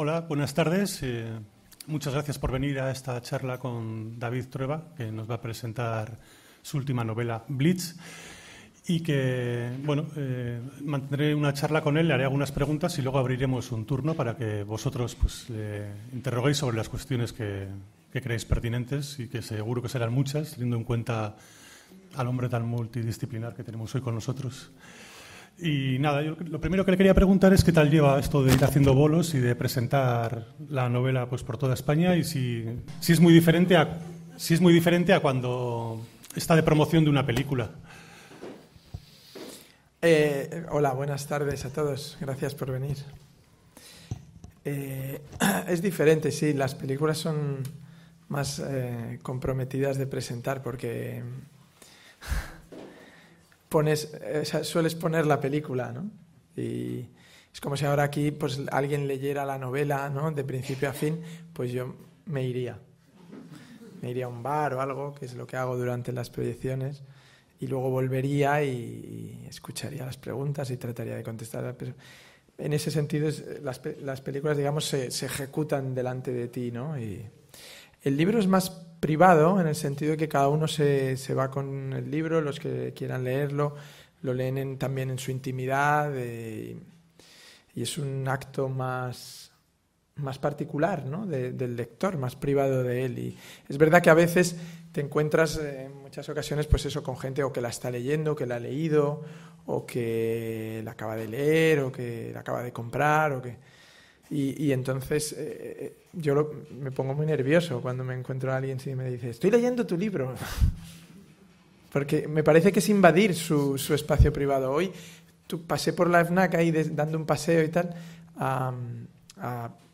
Hola, buenas tardes. Eh, muchas gracias por venir a esta charla con David Trueba, que nos va a presentar su última novela, Blitz. Y que, bueno, eh, mantendré una charla con él, le haré algunas preguntas y luego abriremos un turno para que vosotros pues, interroguéis sobre las cuestiones que, que creéis pertinentes y que seguro que serán muchas, teniendo en cuenta al hombre tan multidisciplinar que tenemos hoy con nosotros. Y nada, yo lo primero que le quería preguntar es qué tal lleva esto de ir haciendo bolos y de presentar la novela pues por toda España y si, si es muy diferente a si es muy diferente a cuando está de promoción de una película. Eh, hola, buenas tardes a todos. Gracias por venir. Eh, es diferente, sí. Las películas son más eh, comprometidas de presentar porque pones, eh, sueles poner la película, ¿no? Y es como si ahora aquí pues alguien leyera la novela, ¿no? De principio a fin, pues yo me iría. Me iría a un bar o algo, que es lo que hago durante las proyecciones, y luego volvería y, escucharía las preguntas y trataría de contestar. Pero en ese sentido, las, las, películas, digamos, se, se, ejecutan delante de ti, ¿no? Y el libro es más privado, en el sentido de que cada uno se, se va con el libro, los que quieran leerlo, lo leen también en su intimidad eh, y es un acto más, más particular ¿no? del lector, más privado de él. Y es verdad que a veces te encuentras en muchas ocasiones pues eso con gente o que la está leyendo, que la ha leído, o que la acaba de leer, o que la acaba de comprar, o que y, entonces eh, eh, yo me pongo muy nervioso cuando me encuentro a alguien y me dice, estoy leyendo tu libro. Porque me parece que es invadir su, su espacio privado. Hoy tú, pasé por la FNAC ahí dando un paseo y tal,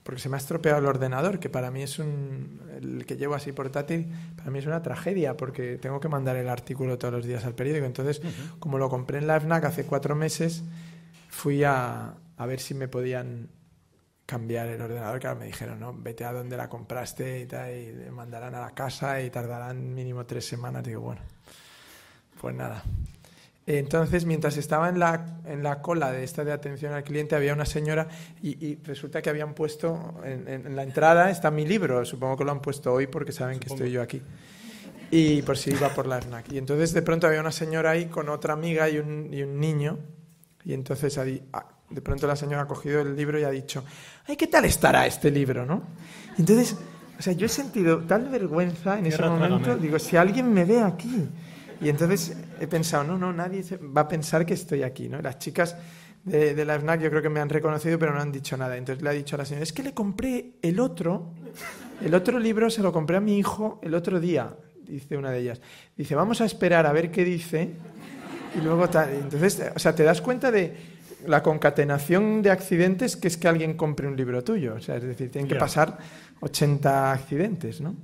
porque se me ha estropeado el ordenador, que para mí es un. el que llevo así portátil, para mí es una tragedia, porque tengo que mandar el artículo todos los días al periódico. Entonces, como lo compré en la FNAC hace cuatro meses, fui a, a ver si me podían cambiar el ordenador, claro, me dijeron, no, vete a donde la compraste y tal, y le mandarán a la casa y tardarán mínimo tres semanas. Digo, bueno, pues nada. Entonces, mientras estaba en la, en la cola de esta de atención al cliente, había una señora y, resulta que habían puesto en, la entrada, está mi libro, supongo que lo han puesto hoy porque saben que estoy yo aquí. Y por si iba por la FNAC. Y entonces de pronto había una señora ahí con otra amiga y un, y un niño. Y entonces de pronto la señora ha cogido el libro y ha dicho, ay, ¿qué tal estará este libro, no? entonces, o sea, yo he sentido tal vergüenza en ese momento, digo, si alguien me ve aquí. Y entonces he pensado, no, no, nadie va a pensar que estoy aquí, ¿no? Las chicas de, de la FNAC yo creo que me han reconocido, pero no han dicho nada. Entonces le ha dicho a la señora, es que le compré el otro, el otro libro se lo compré a mi hijo el otro día, dice una de ellas. Dice, vamos a esperar a ver qué dice. Y luego tal. Entonces, o sea, te das cuenta de la concatenación de accidentes que es que alguien compre un libro tuyo. O sea, es decir, tienen que pasar 80 accidentes, ¿no?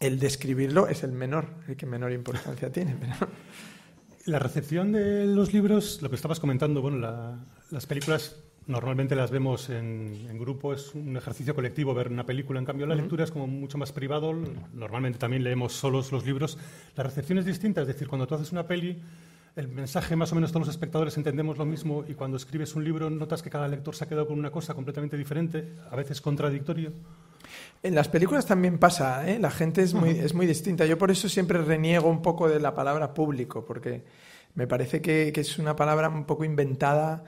El describirlo es el menor, el que menor importancia tiene. La recepción de los libros, lo que estabas comentando, bueno, las películas normalmente las vemos en, grupo, es un ejercicio colectivo ver una película, en cambio la lectura es como mucho más privado, normalmente también leemos solos los libros. La recepción es distinta, es decir, cuando tú haces una peli el mensaje más o menos todos los espectadores entendemos lo mismo y cuando escribes un libro notas que cada lector se ha quedado con una cosa completamente diferente, a veces contradictorio. En las películas también pasa, ¿eh? la gente es muy, es muy distinta. Yo por eso siempre reniego un poco de la palabra público, porque me parece que, es una palabra un poco inventada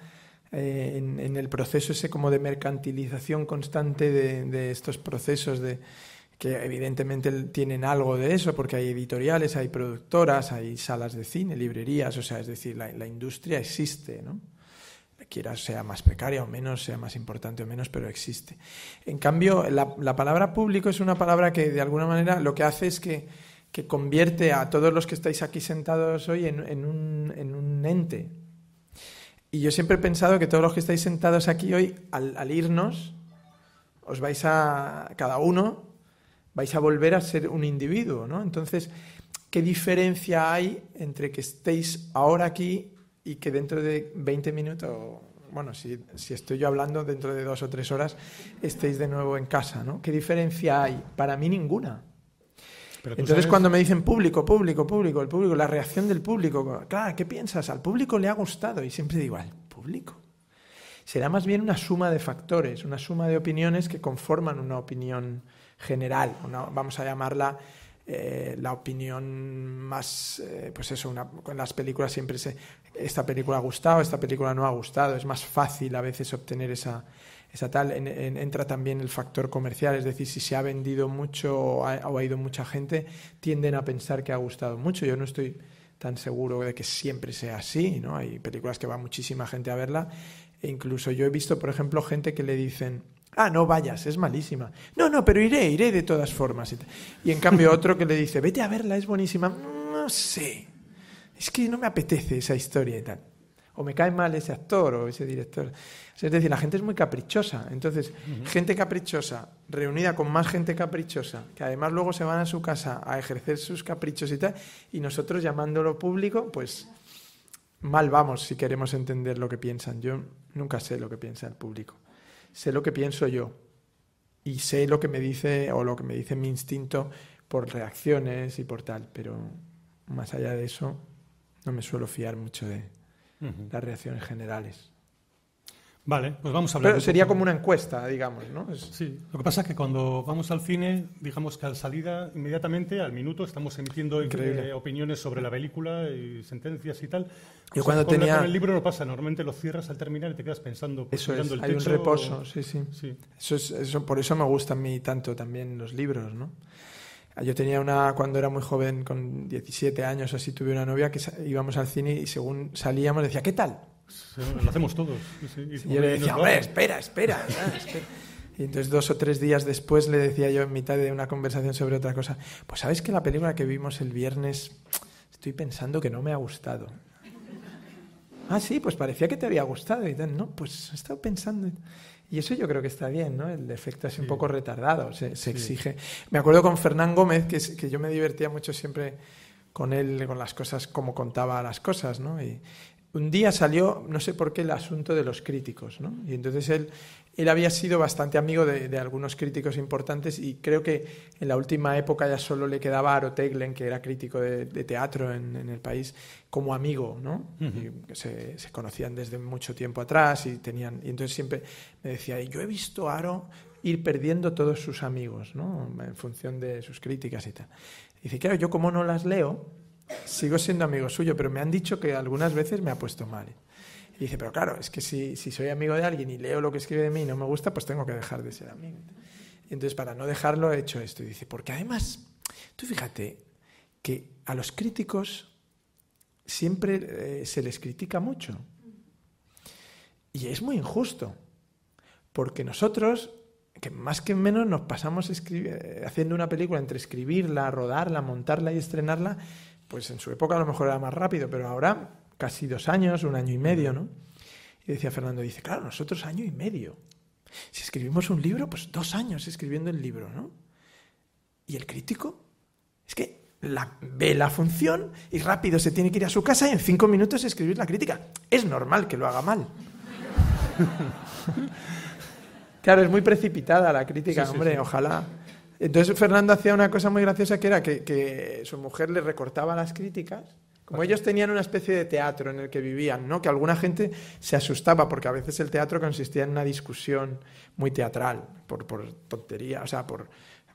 eh, en, el proceso ese como de mercantilización constante de estos procesos de que evidentemente tienen algo de eso, porque hay editoriales, hay productoras, hay salas de cine, librerías, o sea, es decir, la, industria existe, ¿no? Quiera sea más precaria o menos, sea más importante o menos, pero existe. En cambio, la, palabra público es una palabra que de alguna manera lo que hace es que, que convierte a todos los que estáis aquí sentados hoy en, en, un, en un ente. Y yo siempre he pensado que todos los que estáis sentados aquí hoy, al, al irnos, os vais a, cada uno, vais a volver a ser un individuo, ¿no? Entonces, ¿qué diferencia hay entre que estéis ahora aquí y que dentro de 20 minutos, bueno, si, estoy yo hablando dentro de dos o tres horas, estéis de nuevo en casa, ¿no? ¿Qué diferencia hay? Para mí ninguna. Entonces cuando me dicen público, público, público, el público, la reacción del público, claro, ¿qué piensas? Al público le ha gustado y siempre digo, al público. será más bien una suma de factores, una suma de opiniones que conforman una opinión general, vamos a llamarla eh, la opinión más, eh, pues eso, una, en las películas siempre se, esta película ha gustado, esta película no ha gustado, es más fácil a veces obtener esa, esa tal, entra también el factor comercial, es decir, si se ha vendido mucho o ha, ido mucha gente, tienden a pensar que ha gustado mucho, yo no estoy tan seguro de que siempre sea así, ¿no? Hay películas que va muchísima gente a verla, e incluso yo he visto, por ejemplo, gente que le dicen, Ah, no vayas, es malísima. No, no, pero iré, iré de todas formas. Y en cambio otro que le dice, vete a verla, es buenísima. No sé, es que no me apetece esa historia y tal. O me cae mal ese actor o ese director. Es decir, la gente es muy caprichosa. Entonces, gente caprichosa, reunida con más gente caprichosa, que además luego se van a su casa a ejercer sus caprichos y tal, y nosotros llamándolo público, pues mal vamos si queremos entender lo que piensan. Yo nunca sé lo que piensa el público sé lo que pienso yo y sé lo que me dice o lo que me dice mi instinto por reacciones y por tal, pero más allá de eso no me suelo fiar mucho de las reacciones generales. Vale, pues vamos a hablar. Pero sería como una encuesta, digamos, ¿no? Sí, lo que pasa es que cuando vamos al cine, digamos que al salida, inmediatamente, al minuto, estamos emitiendo eh, opiniones sobre la película y sentencias y tal. Yo cuando tenía... Con el libro no pasa, normalmente lo cierras al terminar y te quedas pensando. Pues, eso es, hay un reposo, sí, sí. Eso es, eso, por eso me gustan a mí tanto también los libros, ¿no? Yo tenía una, cuando era muy joven, con 17 años así, tuve una novia que íbamos al cine y según salíamos decía, ¿qué tal? Lo hacemos todos. y yo le decía, hombre, espera, espera, Y entonces dos o tres días después le decía yo en mitad de una conversación sobre otra cosa, pues sabes que la película que vimos el viernes estoy pensando que no me ha gustado. Ah, sí, pues parecía que te había gustado. Y tal, no, pues he estado pensando. Y eso yo creo que está bien, ¿no? El efecto es un poco retardado, se, exige. Me acuerdo con Fernán Gómez, que, que yo me divertía mucho siempre con él, con las cosas, como contaba las cosas, ¿no? Y un día salió, no sé por qué, el asunto de los críticos, ¿no? Y entonces él, él había sido bastante amigo de, algunos críticos importantes y creo que en la última época ya solo le quedaba a Aro Teglen, que era crítico de, teatro en, el país, como amigo, ¿no? se, conocían desde mucho tiempo atrás y tenían... Y entonces siempre me decía, yo he visto a Aro ir perdiendo todos sus amigos, ¿no? En función de sus críticas y tal. Y dice, claro, yo como no las leo sigo siendo amigo suyo, pero me han dicho que algunas veces me ha puesto mal. Y dice, pero claro, es que si, soy amigo de alguien y leo lo que escribe de mí y no me gusta, pues tengo que dejar de ser amigo. Y entonces, para no dejarlo, he hecho esto. Y dice, porque además, tú fíjate que a los críticos siempre eh, se les critica mucho. Y es muy injusto, porque nosotros, que más que menos nos pasamos eh, haciendo una película entre escribirla, rodarla, montarla y estrenarla, pues en su época a lo mejor era más rápido, pero ahora casi dos años, un año y medio, ¿no? Y decía Fernando, dice, claro, nosotros año y medio. Si escribimos un libro, pues dos años escribiendo el libro, ¿no? Y el crítico es que ve la función y rápido se tiene que ir a su casa y en cinco minutos escribir la crítica. Es normal que lo haga mal. claro, es muy precipitada la crítica, hombre, ojalá. Entonces Fernando hacía una cosa muy graciosa que era que, su mujer le recortaba las críticas. Como ellos tenían una especie de teatro en el que vivían, ¿no? Que alguna gente se asustaba porque a veces el teatro consistía en una discusión muy teatral, por, por tontería, o sea, por...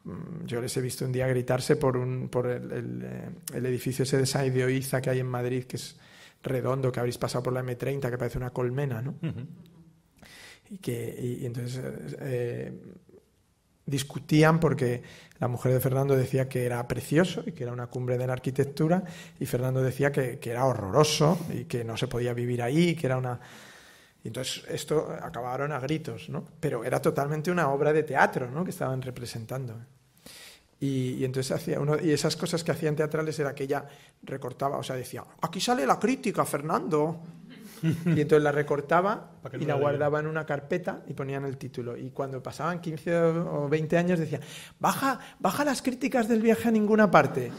Mm, yo les he visto un día gritarse por, un, por el, eh, edificio ese de San que hay en Madrid, que es redondo, que habréis pasado por la M30, que parece una colmena, ¿no? Y que y, entonces eh, discutían porque la mujer de Fernando decía que era precioso y que era una cumbre de la arquitectura y Fernando decía que, era horroroso y que no se podía vivir ahí, que era una... Y entonces esto acabaron a gritos, ¿no? Pero era totalmente una obra de teatro, ¿no? Que estaban representando. Y, entonces hacía uno, y esas cosas que hacían teatrales era que ella recortaba, o sea, decía, aquí sale la crítica, Fernando. Y entonces la recortaba y la guardaba en una carpeta y ponían el título. Y cuando pasaban 15 o 20 años decía, baja, baja las críticas del viaje a ninguna parte.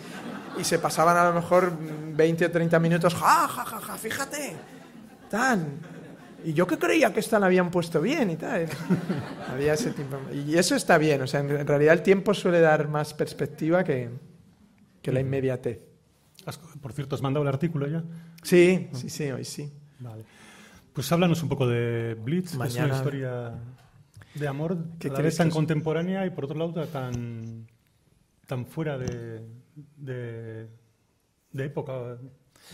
Y se pasaban a lo mejor 20 o 30 minutos, ja, ja, ja, ja, fíjate. Tan. Y yo que creía que esta la habían puesto bien y tal. Había ese. Y eso está bien. O sea, en realidad el tiempo suele dar más perspectiva que, que la inmediatez. Por cierto, ¿has mandado el artículo ya? Sí, sí, sí, hoy sí. Vale. Pues háblanos un poco de Blitz, Mañana... es una historia de amor que a la vez tan contemporánea y por otro lado tan, tan fuera de, de, de época,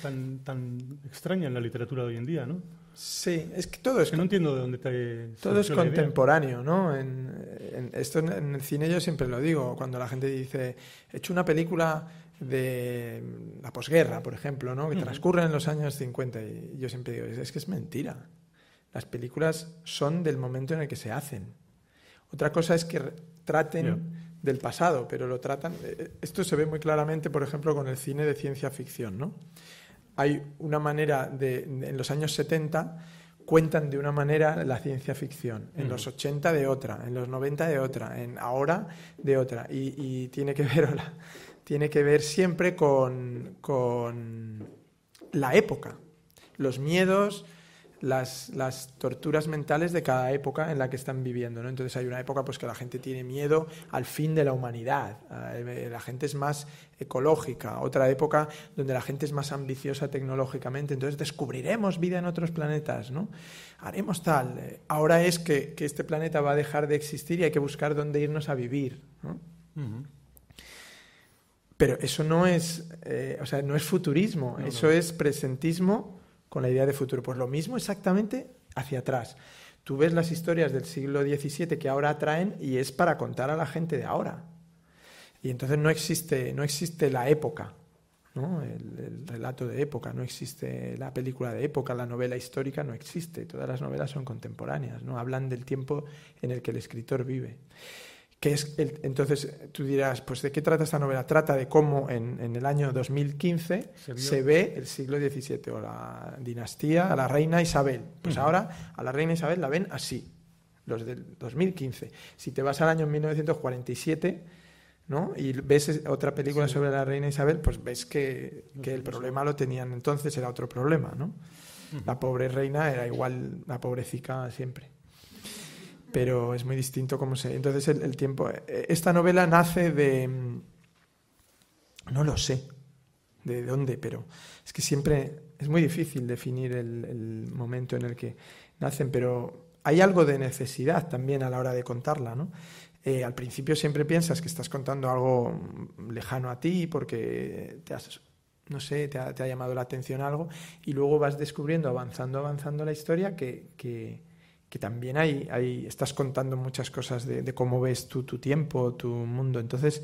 tan, tan extraña en la literatura de hoy en día, ¿no? Sí, es que todo es... Que no entiendo de dónde te... Todo es contemporáneo, ¿no? En, esto en, el cine yo siempre lo digo, cuando la gente dice, he hecho una película de la posguerra, por ejemplo, ¿no? que transcurre en los años 50, y yo siempre digo, es que es mentira. Las películas son del momento en el que se hacen. Otra cosa es que traten del pasado, pero lo tratan... Eh, esto se ve muy claramente, por ejemplo, con el cine de ciencia ficción, ¿no? hay una manera de, en los años 70 cuentan de una manera la ciencia ficción, en los 80 de otra, en los 90 de otra, en ahora de otra. Y, tiene, que ver, tiene que ver siempre con, con la época, los miedos, las, las, torturas mentales de cada época en la que están viviendo. ¿no? Entonces hay una época pues, que la gente tiene miedo al fin de la humanidad, eh, la gente es más ecológica, otra época donde la gente es más ambiciosa tecnológicamente, entonces descubriremos vida en otros planetas, ¿no? haremos tal. Ahora es que, que este planeta va a dejar de existir y hay que buscar dónde irnos a vivir. ¿no? Pero eso no es, eh, o sea, no es futurismo, eso es presentismo con la idea de futuro. Pues lo mismo exactamente hacia atrás. Tú ves las historias del siglo XVII que ahora atraen y es para contar a la gente de ahora. Y entonces no existe, no existe la época, ¿no? El, relato de época, no existe la película de época, la novela histórica no existe. Todas las novelas son contemporáneas, ¿no? hablan del tiempo en el que el escritor vive es entonces tú dirás, pues ¿de qué trata esta novela? Trata de cómo en, el año 2015 se, ve el siglo XVII o la dinastía, a la reina Isabel. Pues ahora a la reina Isabel la ven así, los del 2015. Si te vas al año 1947 ¿no? y ves otra película sobre la reina Isabel, pues ves que, que, el problema lo tenían entonces, era otro problema. ¿no? La pobre reina era igual la pobrecica siempre pero es muy distinto como se... Entonces el, tiempo... Eh, esta novela nace de... Mm, no lo sé de dónde, pero es que siempre es muy difícil definir el, momento en el que nacen, pero hay algo de necesidad también a la hora de contarla, ¿no? Eh, al principio siempre piensas que estás contando algo lejano a ti porque te has, no sé, te ha, llamado la atención algo y luego vas descubriendo, avanzando, avanzando la historia, que también hay, estás contando muchas cosas de, cómo ves tú tu tiempo, tu mundo. Entonces,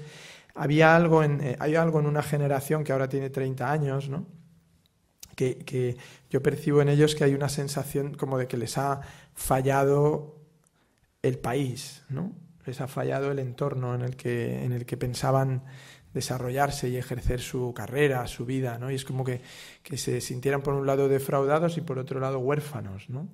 había algo en, eh, hay algo en una generación que ahora tiene 30 años, ¿no? Que, que, yo percibo en ellos que hay una sensación como de que les ha fallado el país, ¿no? Les ha fallado el entorno en el que, en el que pensaban desarrollarse y ejercer su carrera, su vida, ¿no? Y es como que, que se sintieran por un lado defraudados y por otro lado huérfanos, ¿no?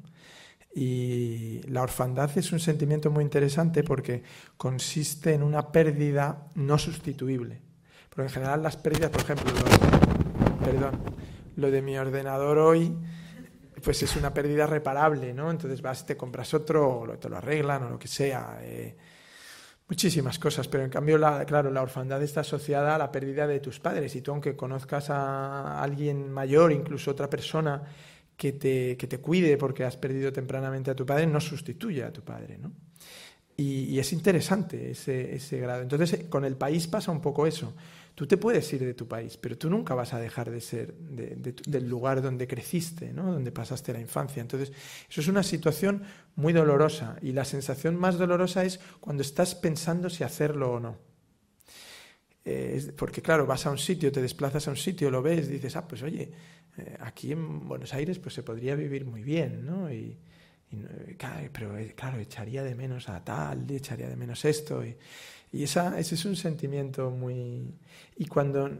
Y la orfandad es un sentimiento muy interesante porque consiste en una pérdida no sustituible. Porque en general las pérdidas, por ejemplo, lo, perdón, lo de mi ordenador hoy, pues es una pérdida reparable, ¿no? Entonces vas, te compras otro, o te lo arreglan o lo que sea. Eh, muchísimas cosas, pero en cambio, la, claro, la orfandad está asociada a la pérdida de tus padres. Y tú, aunque conozcas a alguien mayor, incluso otra persona, que te, que te cuide porque has perdido tempranamente a tu padre no sustituye a tu padre, ¿no? Y, es interesante ese, ese, grado. Entonces, eh, con el país pasa un poco eso. Tú te puedes ir de tu país, pero tú nunca vas a dejar de ser del lugar donde creciste, ¿no? donde pasaste la infancia. Entonces, eso es una situación muy dolorosa. Y la sensación más dolorosa es cuando estás pensando si hacerlo o no. porque, claro, vas a un sitio, te desplazas a un sitio, lo ves, dices, ah, pues oye, eh, aquí en Buenos Aires pues se podría vivir muy bien, ¿no? Y, pero eh, claro, echaría de menos a tal, echaría de menos esto. Y, y esa, ese es un sentimiento muy... Y cuando...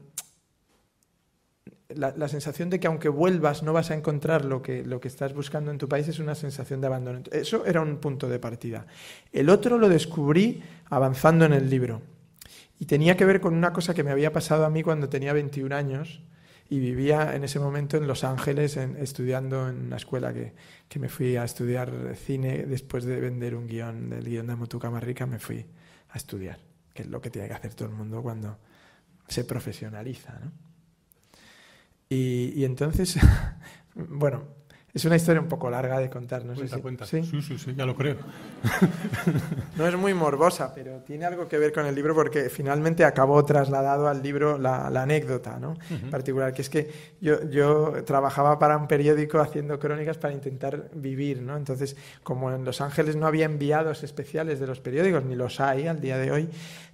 La, la, sensación de que aunque vuelvas no vas a encontrar lo que, lo que estás buscando en tu país es una sensación de abandono. Eso era un punto de partida. El otro lo descubrí avanzando en el libro. Y tenía que ver con una cosa que me había pasado a mí cuando tenía 21 años, y vivía en ese momento en Los Ángeles estudiando en una escuela que, que, me fui a estudiar cine después de vender un guion del guion de Motuca Marrica me fui a estudiar que es lo que tiene que hacer todo el mundo cuando se profesionaliza ¿no? y, y entonces bueno Es una historia un poco larga de contar, no cuenta, sé si... cuenta. ¿Sí? sí, sí, sí, ya lo creo. No es muy morbosa, pero tiene algo que ver con el libro porque finalmente acabó trasladado al libro la, la anécdota, ¿no? En particular, que es que yo, yo trabajaba para un periódico haciendo crónicas para intentar vivir, ¿no? Entonces, como en Los Ángeles no había enviados especiales de los periódicos, ni los hay al día de hoy,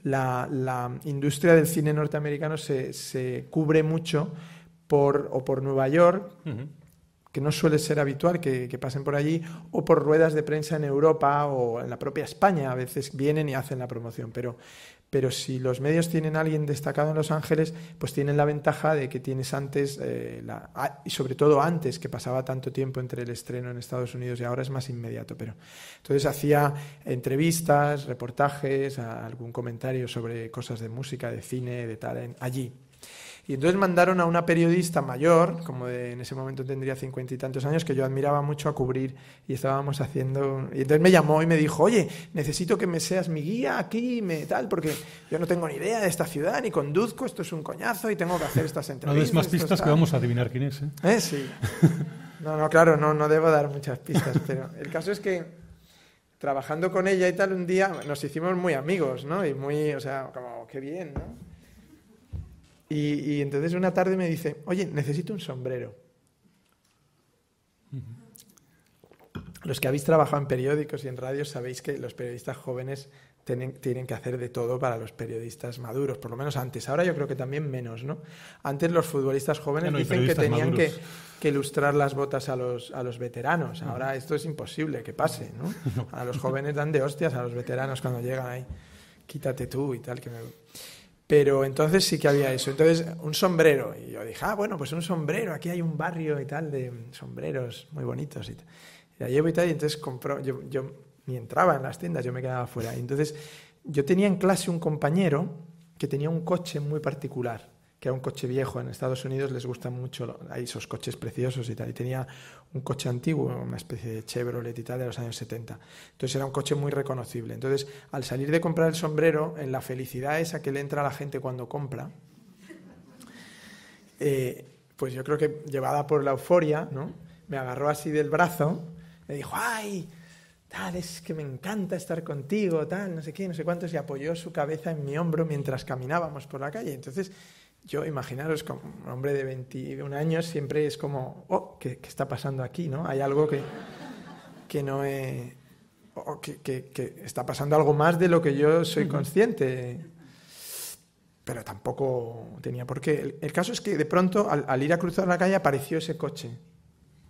la, la industria del cine norteamericano se, se cubre mucho por, o por Nueva York. Que no suele ser habitual que, pasen por allí, o por ruedas de prensa en Europa o en la propia España. A veces vienen y hacen la promoción, pero, pero si los medios tienen a alguien destacado en Los Ángeles, pues tienen la ventaja de que tienes antes, eh, y sobre todo antes, que pasaba tanto tiempo entre el estreno en Estados Unidos y ahora es más inmediato. Pero entonces hacía entrevistas, reportajes, algún comentario sobre cosas de música, de cine, de tal, allí. Y entonces mandaron a una periodista mayor, como de- en ese momento tendría cincuenta y tantos años, que yo admiraba mucho a cubrir y estábamos haciendo... Y entonces me llamó y me dijo, oye, necesito que me seas mi guía aquí, me, tal, porque yo no tengo ni idea de esta ciudad, ni conduzco, esto es un coñazo y tengo que hacer estas No entrevistas. des más pistas que tal". vamos a adivinar quién es. ¿eh? ¿Eh? Sí. No, no, claro, no, no debo dar muchas pistas, pero el caso es que trabajando con ella y tal, un día nos hicimos muy amigos, ¿no? Y muy, o sea, como, qué bien, ¿no? Y, y entonces una tarde me dice, oye, necesito un sombrero. Los que habéis trabajado en periódicos y en radios sabéis que los periodistas jóvenes tienen, tienen que hacer de todo para los periodistas maduros, por lo menos antes. Ahora yo creo que también menos, ¿no? Antes los futbolistas jóvenes no dicen que tenían que, ilustrar las botas a los, a los veteranos. Ahora esto es imposible que pase, ¿no? A los jóvenes dan de hostias a los veteranos cuando llegan ahí. Quítate tú y tal. Que me... Pero entonces sí que había eso. Entonces, un sombrero. Y yo dije, ah, bueno, pues un sombrero. Aquí hay un barrio y tal de sombreros muy bonitos. Y, tal. y la llevo y tal. Y entonces compró. Yo, yo ni entraba en las tiendas, yo me quedaba fuera. Entonces, yo tenía en clase un compañero que tenía un coche muy particular, que era un coche viejo. En Estados Unidos les gustan mucho, hay esos coches preciosos y tal. Y tenía un coche antiguo, una especie de Chevrolet y tal, de los años 70. Entonces era un coche muy reconocible. Entonces, al salir de comprar el sombrero, en la felicidad esa que le entra a la gente cuando compra, eh, pues yo creo que llevada por la euforia, ¿no? Me agarró así del brazo, me dijo, ¡ay! Tal, es que me encanta estar contigo, tal, no sé qué, no sé cuántos, y apoyó su cabeza en mi hombro mientras caminábamos por la calle. Entonces, yo, imaginaros, como un hombre de 21 años, siempre es como, oh, ¿qué, qué está pasando aquí, no? Hay algo que, que no he... o que, que- que está pasando algo más de lo que yo soy consciente pero tampoco tenía por qué. El, el caso es que de pronto, al, al ir a cruzar la calle, apareció ese coche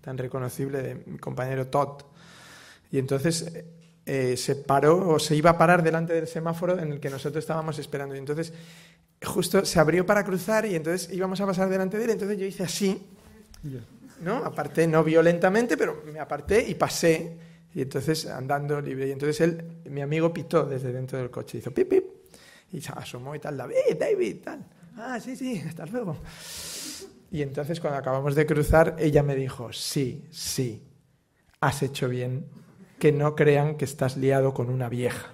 tan reconocible de mi compañero Todd. Y entonces eh, se paró o se iba a parar delante del semáforo en el que nosotros estábamos esperando. Y entonces justo se abrió para cruzar y entonces íbamos a pasar delante de él. Entonces yo hice así, ¿no? Aparté no violentamente, pero me aparté y pasé. Y entonces andando libre. Y entonces él, mi amigo pitó desde dentro del coche. Hizo pip, pip. Y se asomó y tal. David, David, tal. Ah, sí, sí, hasta luego. Y entonces cuando acabamos de cruzar, ella me dijo, sí, sí, has hecho bien. Que no crean que estás liado con una vieja.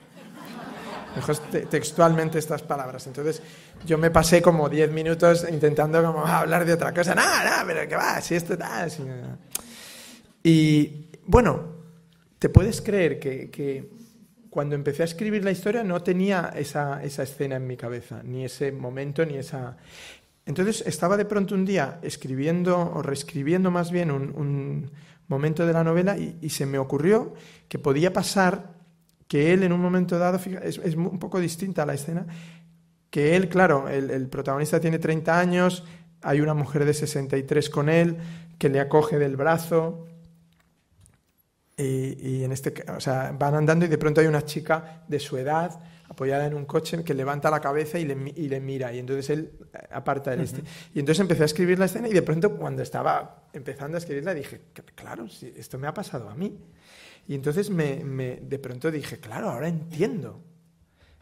Textualmente estas palabras. Entonces yo me pasé como 10 minutos intentando como hablar de otra cosa. Nada, nada, pero que va, si esto tal. no". Y bueno, ¿te puedes creer que, que cuando empecé a escribir la historia no tenía esa, esa escena en mi cabeza, ni ese momento, ni esa... Entonces estaba de pronto un día escribiendo o reescribiendo más bien un, un momento de la novela y, se me ocurrió que podía pasar que él en un momento dado, fija- es, es un poco distinta la escena, que él, claro, el, el protagonista tiene 30 años, hay una mujer de 63 con él que le acoge del brazo, y, y en este, o sea, van andando y de pronto hay una chica de su edad apoyada en un coche que levanta la cabeza y le, y le mira y entonces él eh, aparta el este. Y entonces empecé a escribir la escena y de pronto cuando estaba empezando a escribirla dije, "C- claro, sí, esto me ha pasado a mí. Y entonces me, me- de pronto dije, claro, ahora entiendo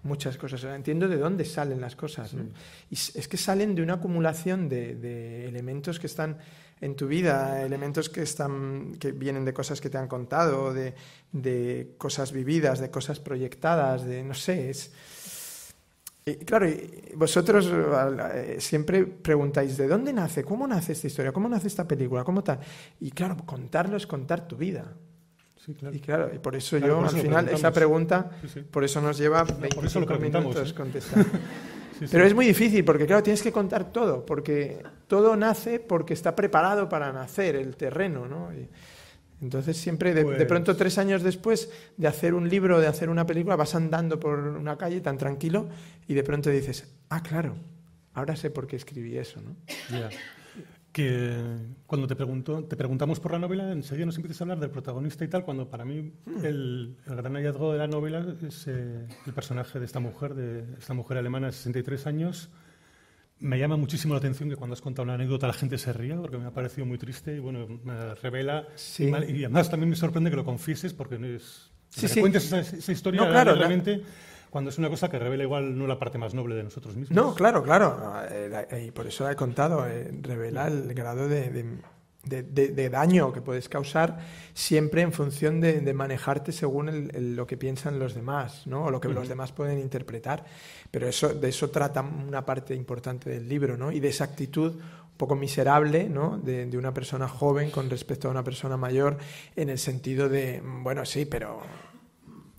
muchas cosas, entiendo de dónde salen las cosas. ¿no? Y es que salen de una acumulación de, de elementos que están en tu vida, elementos que, están, que vienen de cosas que te han contado, de, de cosas vividas, de cosas proyectadas, de no sé, es... Y claro, vosotros eh, siempre preguntáis, ¿de dónde nace? ¿Cómo nace esta historia? ¿Cómo nace esta película? ¿Cómo tal? Y claro, contarlo es contar tu vida. Sí, claro. Y claro, y por eso yo al final esa pregunta, por eso nos lleva 25 minutos ¿eh? contestar. Pero es muy difícil porque claro, tienes que contar todo, porque todo nace porque está preparado para nacer el terreno, ¿no? Y, entonces siempre, de, de, pronto tres años después de hacer un libro, de hacer una película, vas andando por una calle tan tranquilo y de pronto dices, ah, claro, ahora sé por qué escribí eso, ¿no? Que cuando te, pregunto, te preguntamos por la novela, enseguida nos empiezas a hablar del protagonista y tal, cuando para mí hmm. el, el gran hallazgo de la novela es eh, el personaje de esta mujer, de esta mujer alemana de 63 años, me llama muchísimo la atención que cuando has contado una anécdota la gente se ría, porque me ha parecido muy triste y bueno, me revela. Y, además también me sorprende que lo confieses, porque no es. Sí, que cuentes esa, historia realmente. Cuando es una cosa que revela igual no la parte más noble de nosotros mismos. No, claro, claro. Eh, y por eso he contado. Eh, revela el grado de de, daño que puedes causar siempre en función de, manejarte según lo que piensan los demás, ¿no? o lo que los demás pueden interpretar. Pero eso, de eso trata una parte importante del libro, ¿no? y de esa actitud un poco miserable ¿no? de, una persona joven con respecto a una persona mayor, en el sentido de, bueno, sí, pero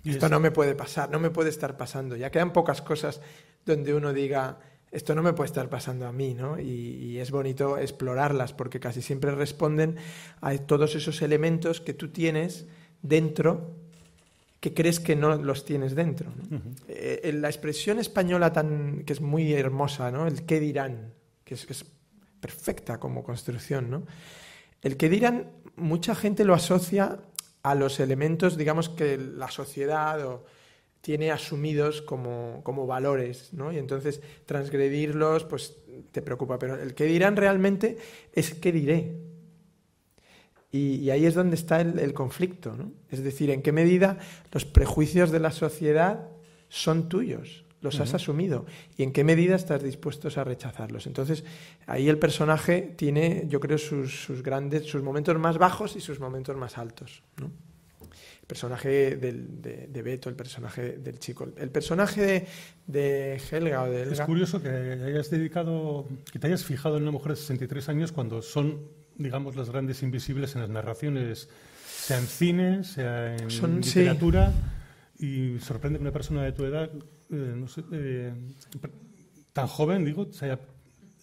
esto no me puede pasar, no me puede estar pasando. Ya quedan pocas cosas donde uno diga, esto no me puede estar pasando a mí, ¿no? Y, es bonito explorarlas porque casi siempre responden a todos esos elementos que tú tienes dentro que crees que no los tienes dentro. Eh, la expresión española tan, que es muy hermosa, ¿no? El qué dirán, que es, es perfecta como construcción, ¿no? El qué dirán, mucha gente lo asocia a los elementos, digamos, que la sociedad tiene asumidos como, valores, ¿no? Y entonces transgredirlos, pues te preocupa. Pero el que dirán realmente es qué diré. Y, ahí es donde está el, conflicto, ¿no? Es decir, en qué medida los prejuicios de la sociedad son tuyos, los has asumido, y en qué medida estás dispuestos a rechazarlos. Entonces, ahí el personaje tiene, yo creo, sus, sus grandes, sus momentos más bajos y sus momentos más altos, ¿no? personaje de, de, Beto, el personaje del chico. El personaje de, Helga o de Helga... Es curioso que hayas dedicado, que te hayas fijado en una mujer de 63 años cuando son, digamos, las grandes invisibles en las narraciones, sea en cine, sea en literatura, y sorprende que una persona de tu edad, no sé, eh, tan joven, digo, se haya,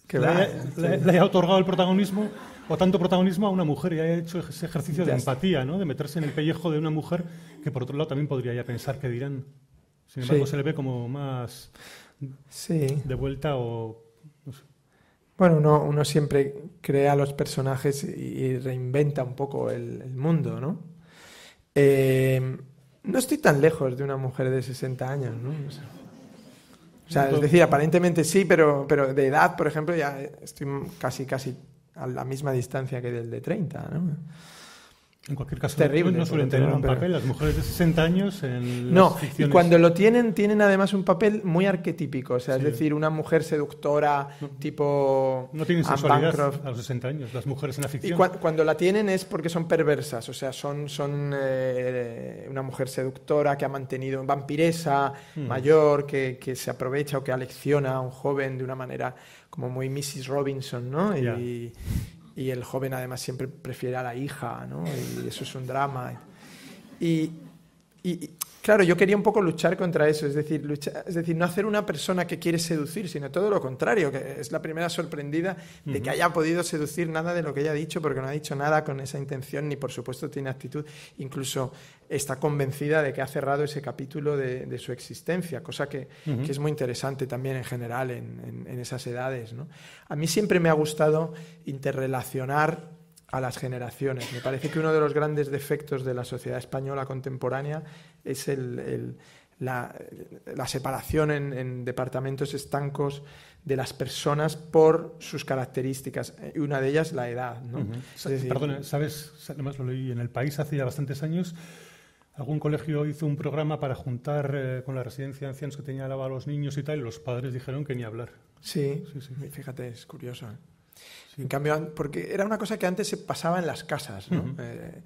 que le haya otorgado el protagonismo o tanto protagonismo a una mujer y haya hecho ese ejercicio de empatía, ¿no? de meterse en el pellejo de una mujer que por otro lado también podría ya pensar que dirán. Sin embargo, se le ve como más sí. de vuelta o... Bueno, uno, uno, siempre crea los personajes y reinventa un poco el, mundo, ¿no? Eh, no estoy tan lejos de una mujer de 60 años, ¿no? O sea, es decir, aparentemente sí, pero, pero de edad, por ejemplo, ya estoy casi, casi a la misma distancia que del de 30. ¿no? En cualquier caso, terrible, no suelen tener un papel las mujeres de 60 años en No, y cuando lo tienen, tienen además un papel muy arquetípico. O sea, es decir, una mujer seductora tipo. No tienen sexualidad a los 60 años, las mujeres en la ficción. Y cuando la tienen es porque son perversas. O sea, son, son eh, una mujer seductora que ha mantenido vampiresa, hmm. mayor, que, que, se aprovecha o que alecciona a un joven de una manera como muy Mrs. Robinson, ¿no? Y, y el joven además siempre prefiere a la hija, ¿no? Y eso es un drama. Y, y, claro, yo quería un poco luchar contra eso, es decir, es decir, no hacer una persona que quiere seducir, sino todo lo contrario, que es la primera sorprendida de que haya podido seducir nada de lo que ella ha dicho, porque no ha dicho nada con esa intención, ni por supuesto tiene actitud, incluso está convencida de que ha cerrado ese capítulo de, su existencia, cosa que, es muy interesante también en general en, en esas edades. ¿no? A mí siempre me ha gustado interrelacionar a las generaciones. Me parece que uno de los grandes defectos de la sociedad española contemporánea es el, la, separación en, departamentos estancos de las personas por sus características, y una de ellas la edad. ¿no? Perdona, ¿sabes? Además lo leí en el país hace ya bastantes años. Algún colegio hizo un programa para juntar eh, con la residencia de ancianos que tenía a los niños y tal, y los padres dijeron que ni hablar. Sí, sí, sí. fíjate, es curioso. ¿eh? En cambio, porque era una cosa que antes se pasaba en las casas, ¿no? Eh,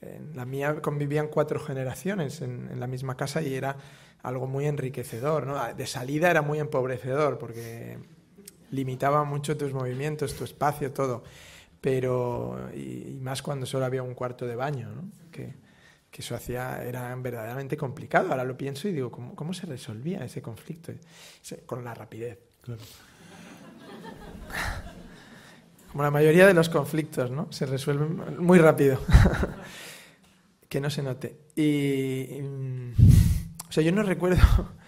en la mía convivían cuatro generaciones en, la misma casa y era algo muy enriquecedor, ¿no? De salida era muy empobrecedor porque limitaba mucho tus movimientos, tu espacio, todo. Pero, y, más cuando solo había un cuarto de baño, ¿no? Que, que eso hacía, era verdaderamente complicado. Ahora lo pienso y digo, ¿cómo, cómo se resolvía ese conflicto? Con la rapidez. Como la mayoría de los conflictos, ¿no? Se resuelven muy rápido. que no se note. Y, o sea, yo no recuerdo...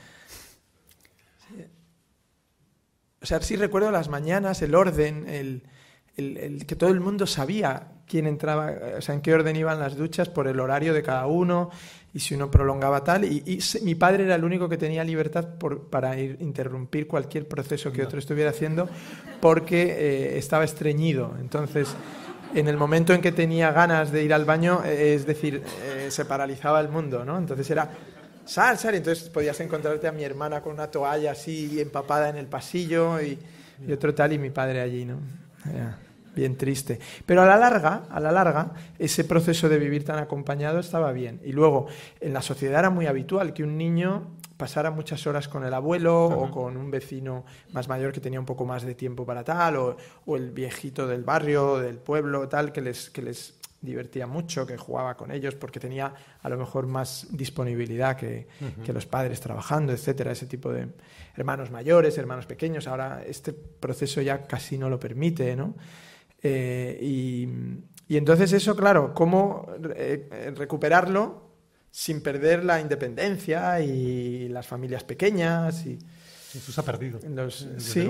O sea, sí recuerdo las mañanas, el orden, el, el, que todo el mundo sabía quién entraba, o sea, en qué orden iban las duchas por el horario de cada uno y si uno prolongaba tal. Y, mi padre era el único que tenía libertad por, para ir, interrumpir cualquier proceso que otro estuviera haciendo porque eh, estaba estreñido. Entonces, en el momento en que tenía ganas de ir al baño, eh, es decir, eh, se paralizaba el mundo, ¿no? Entonces era sal, sal. Entonces podías encontrarte a mi hermana con una toalla así empapada en el pasillo y, y otro tal y mi padre allí, ¿no? Bien triste. Pero a la larga, a la larga, ese proceso de vivir tan acompañado estaba bien. Y luego, en la sociedad era muy habitual que un niño pasara muchas horas con el abuelo o con un vecino más mayor que tenía un poco más de tiempo para tal, o, el viejito del barrio, del pueblo, tal, que les, que les divertía mucho, que jugaba con ellos porque tenía a lo mejor más disponibilidad que, que, los padres trabajando, etcétera, ese tipo de hermanos mayores, hermanos pequeños. Ahora este proceso ya casi no lo permite, ¿no? Eh, y, entonces eso, claro, cómo eh, recuperarlo sin perder la independencia y las familias pequeñas y... Eso se ha perdido. sí,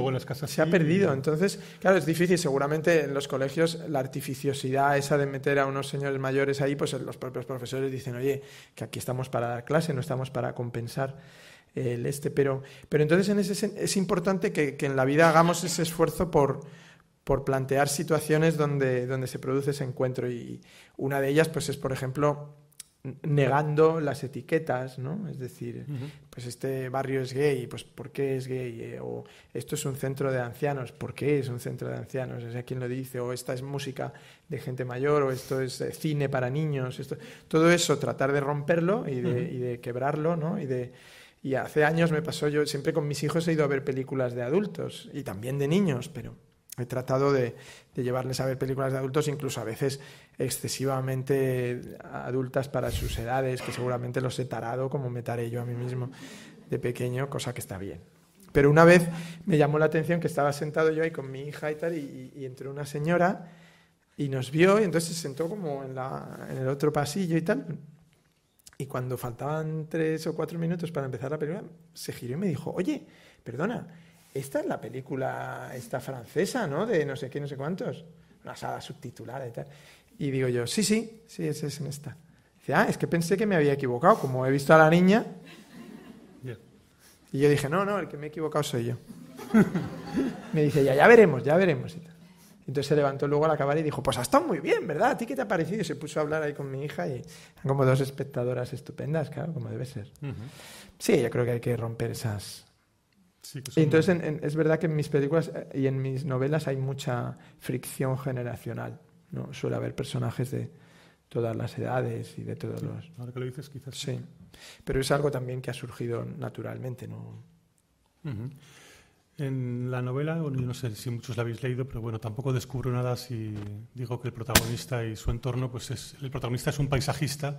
se ha perdido. Entonces, claro, es difícil. Seguramente en los colegios la artificiosidad esa de meter a unos señores mayores ahí, pues los propios profesores dicen, oye, que aquí estamos para dar clase, no estamos para compensar el este. Pero, pero entonces en ese, es importante que, que en la vida hagamos ese esfuerzo por, por plantear situaciones donde, donde se produce ese encuentro. Y una de ellas, pues, es, por ejemplo, negando las etiquetas, ¿no? Es decir, pues este barrio es gay, pues ¿por qué es gay? Eh, o esto es un centro de ancianos, ¿por qué es un centro de ancianos? O sea, ¿quién lo dice? O esta es música de gente mayor, o esto es eh, cine para niños. Esto... Todo eso, tratar de romperlo y de, y de quebrarlo, ¿no? Y de... Y hace años me pasó, yo siempre con mis hijos he ido a ver películas de adultos y también de niños, pero He tratado de, llevarles a ver películas de adultos, incluso a veces excesivamente adultas para sus edades, que seguramente los he tarado como me taré yo a mí mismo de pequeño, cosa que está bien. Pero una vez me llamó la atención que estaba sentado yo ahí con mi hija y tal, y, entró una señora y nos vio, y entonces se sentó como en, la, en el otro pasillo y tal. Y cuando faltaban tres o cuatro minutos para empezar la película, se giró y me dijo, oye, perdona, esta es la película esta francesa, ¿no? De no sé qué, no sé cuántos. Una sala subtitulada y tal. Y digo yo, sí, sí, sí, es, es en esta. Dice, ah, es que pensé que me había equivocado, como he visto a la niña. Y yo dije, no, no, el que me he equivocado soy yo. me dice, ya, ya veremos, ya veremos. Y Entonces se levantó luego al acabar y dijo, pues ha estado muy bien, ¿verdad? ¿A ti qué te ha parecido? Y se puso a hablar ahí con mi hija y como dos espectadoras estupendas, claro, como debe ser. Sí, yo creo que hay que romper esas, entonces es verdad que en mis películas eh, y en mis novelas hay mucha fricción generacional. ¿no? Suele haber personajes de todas las edades y de todos los... Ahora que lo dices, quizás. Sí. Pero es algo también que ha surgido naturalmente. ¿no? En la novela, no sé si muchos la habéis leído, pero bueno, tampoco descubro nada si digo que el protagonista y su entorno, pues es, el protagonista es un paisajista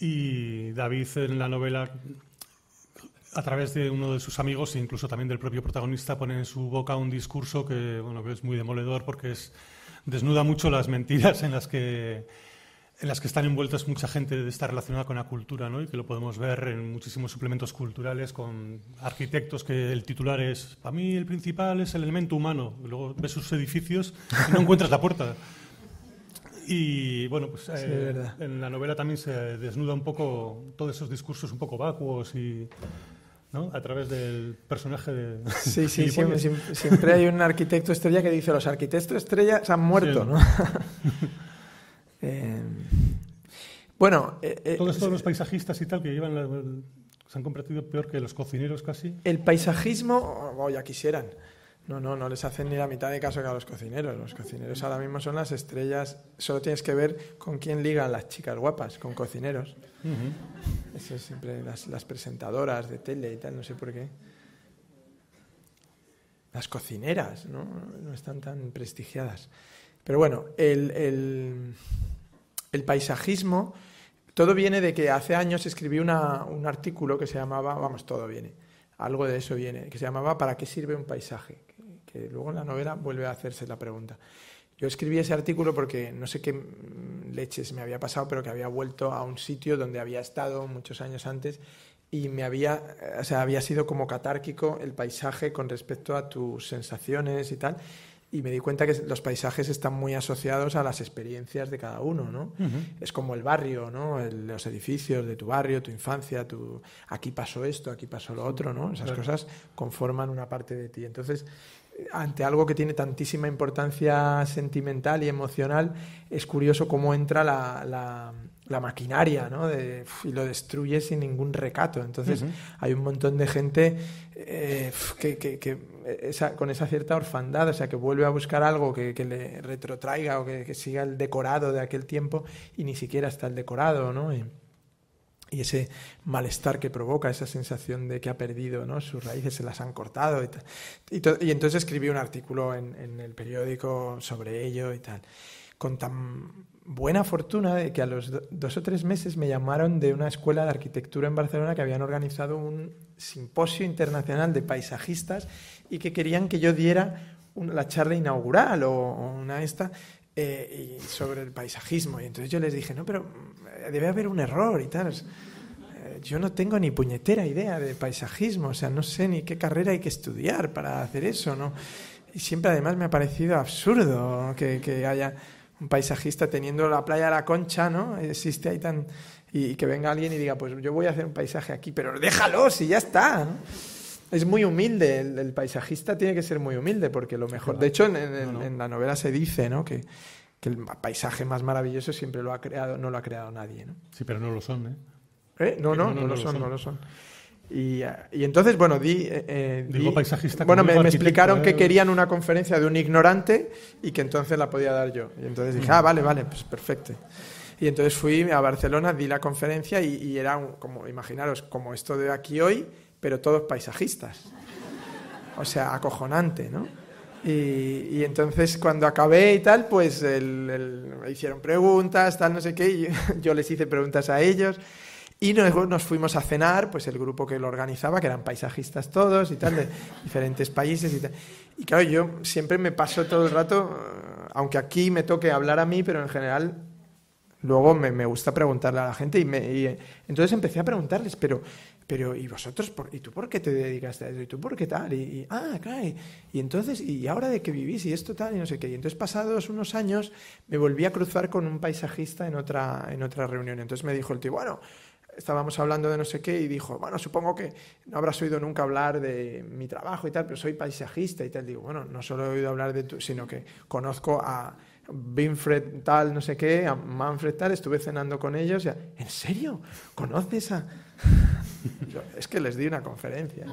y David en la novela a través de uno de sus amigos e incluso también del propio protagonista pone en su boca un discurso que, bueno, que es muy demoledor porque es, desnuda mucho las mentiras en las que en las que están envueltas mucha gente de esta relacionada con la cultura, ¿no? Y que lo podemos ver en muchísimos suplementos culturales con arquitectos que el titular es, para mí el principal es el elemento humano. Y luego ves sus edificios y no encuentras la puerta. Y bueno, pues eh, en la novela también se desnuda un poco todos esos discursos un poco vacuos y ¿no? a través del personaje de... Sí, sí, siempre, hay un arquitecto estrella que dice, los arquitectos estrellas han muerto, ¿no? Eh, bueno... Eh, eh, todos, los paisajistas y tal que llevan... se han convertido peor que los cocineros casi. El paisajismo, oh, ya quisieran. No, no, no les hacen ni la mitad de caso que a los cocineros. Los cocineros ahora mismo son las estrellas. Solo tienes que ver con quién ligan las chicas guapas, con cocineros. Eso es siempre las, las, presentadoras de tele y tal, no sé por qué. Las cocineras, ¿no? No están tan prestigiadas. Pero bueno, el, el, el paisajismo, todo viene de que hace años escribí una, un artículo que se llamaba, vamos, todo viene, algo de eso viene, que se llamaba ¿Para qué sirve un paisaje? Que luego en la novela vuelve a hacerse la pregunta. Yo escribí ese artículo porque no sé qué leches me había pasado, pero que había vuelto a un sitio donde había estado muchos años antes y me había, o sea, había sido como catárquico el paisaje con respecto a tus sensaciones y tal. Y me di cuenta que los paisajes están muy asociados a las experiencias de cada uno, ¿no? Es como el barrio, ¿no? los edificios de tu barrio, tu infancia, tu aquí pasó esto, aquí pasó lo otro, ¿no? Esas cosas conforman una parte de ti. Entonces, ante algo que tiene tantísima importancia sentimental y emocional, es curioso cómo entra la, maquinaria ¿no? y lo destruye sin ningún recato. Entonces hay un montón de gente eh, que, con esa cierta orfandad, o sea, que vuelve a buscar algo que, le retrotraiga o que, siga el decorado de aquel tiempo y ni siquiera está el decorado. ¿no? y ese malestar que provoca, esa sensación de que ha perdido, ¿no? sus raíces se las han cortado. Y, y, entonces escribí un artículo en, el periódico sobre ello y tal. Con tan buena fortuna de que a los dos o tres meses me llamaron de una escuela de arquitectura en Barcelona que habían organizado un simposio internacional de paisajistas y que querían que yo diera la charla inaugural o, una esta eh, y sobre el paisajismo. Y entonces yo les dije, no, pero debe haber un error y tal. Eh, yo no tengo ni puñetera idea de paisajismo, o sea, no sé ni qué carrera hay que estudiar para hacer eso, ¿no? Y siempre además me ha parecido absurdo que, que haya un paisajista teniendo la playa de la Concha, ¿no? Existe ahí tan... Y, que venga alguien y diga, pues yo voy a hacer un paisaje aquí, pero déjalo, si ya está, Es muy humilde, el, paisajista tiene que ser muy humilde, porque lo mejor... De hecho, en, en la novela se dice, ¿no? Que que el paisaje más maravilloso siempre lo ha creado, no lo ha creado nadie. ¿no? Sí, pero no lo son, ¿eh? ¿Eh? No, no, no, lo, son, no lo son. Y, y entonces, bueno, di... Eh, eh Digo paisajista. Bueno, me, explicaron que ¿eh? querían una conferencia de un ignorante y que entonces la podía dar yo. Y entonces dije, mm. ah, vale, vale, pues perfecto. Y entonces fui a Barcelona, di la conferencia y, y era como, imaginaros, como esto de aquí hoy, pero todos paisajistas. O sea, acojonante, ¿no? Y, entonces cuando acabé y tal, pues me hicieron preguntas, tal, no sé qué, y yo les hice preguntas a ellos. Y luego nos fuimos a cenar, pues el grupo que lo organizaba, que eran paisajistas todos y tal, de diferentes países y tal. Y claro, yo siempre me paso todo el rato, aunque aquí me toque hablar a mí, pero en general luego me, me gusta preguntarle a la gente. Y, me, y entonces empecé a preguntarles, pero pero ¿y vosotros? ¿Y tú por qué te dedicaste a eso? ¿Y tú por qué tal? Y, ah, claro. Y, entonces, ¿y ahora de qué vivís? Y esto tal, y no sé qué. Y entonces, pasados unos años, me volví a cruzar con un paisajista en otra, en otra reunión. Entonces me dijo el tío, bueno, estábamos hablando de no sé qué y dijo, bueno, supongo que no habrás oído nunca hablar de mi trabajo y tal, pero soy paisajista y tal. Digo, bueno, no solo he oído hablar de tú, sino que conozco a Binfred tal, no sé qué, a Manfred tal, estuve cenando con ellos. Y, ¿En serio? ¿Conoces a...? Es que les di una conferencia.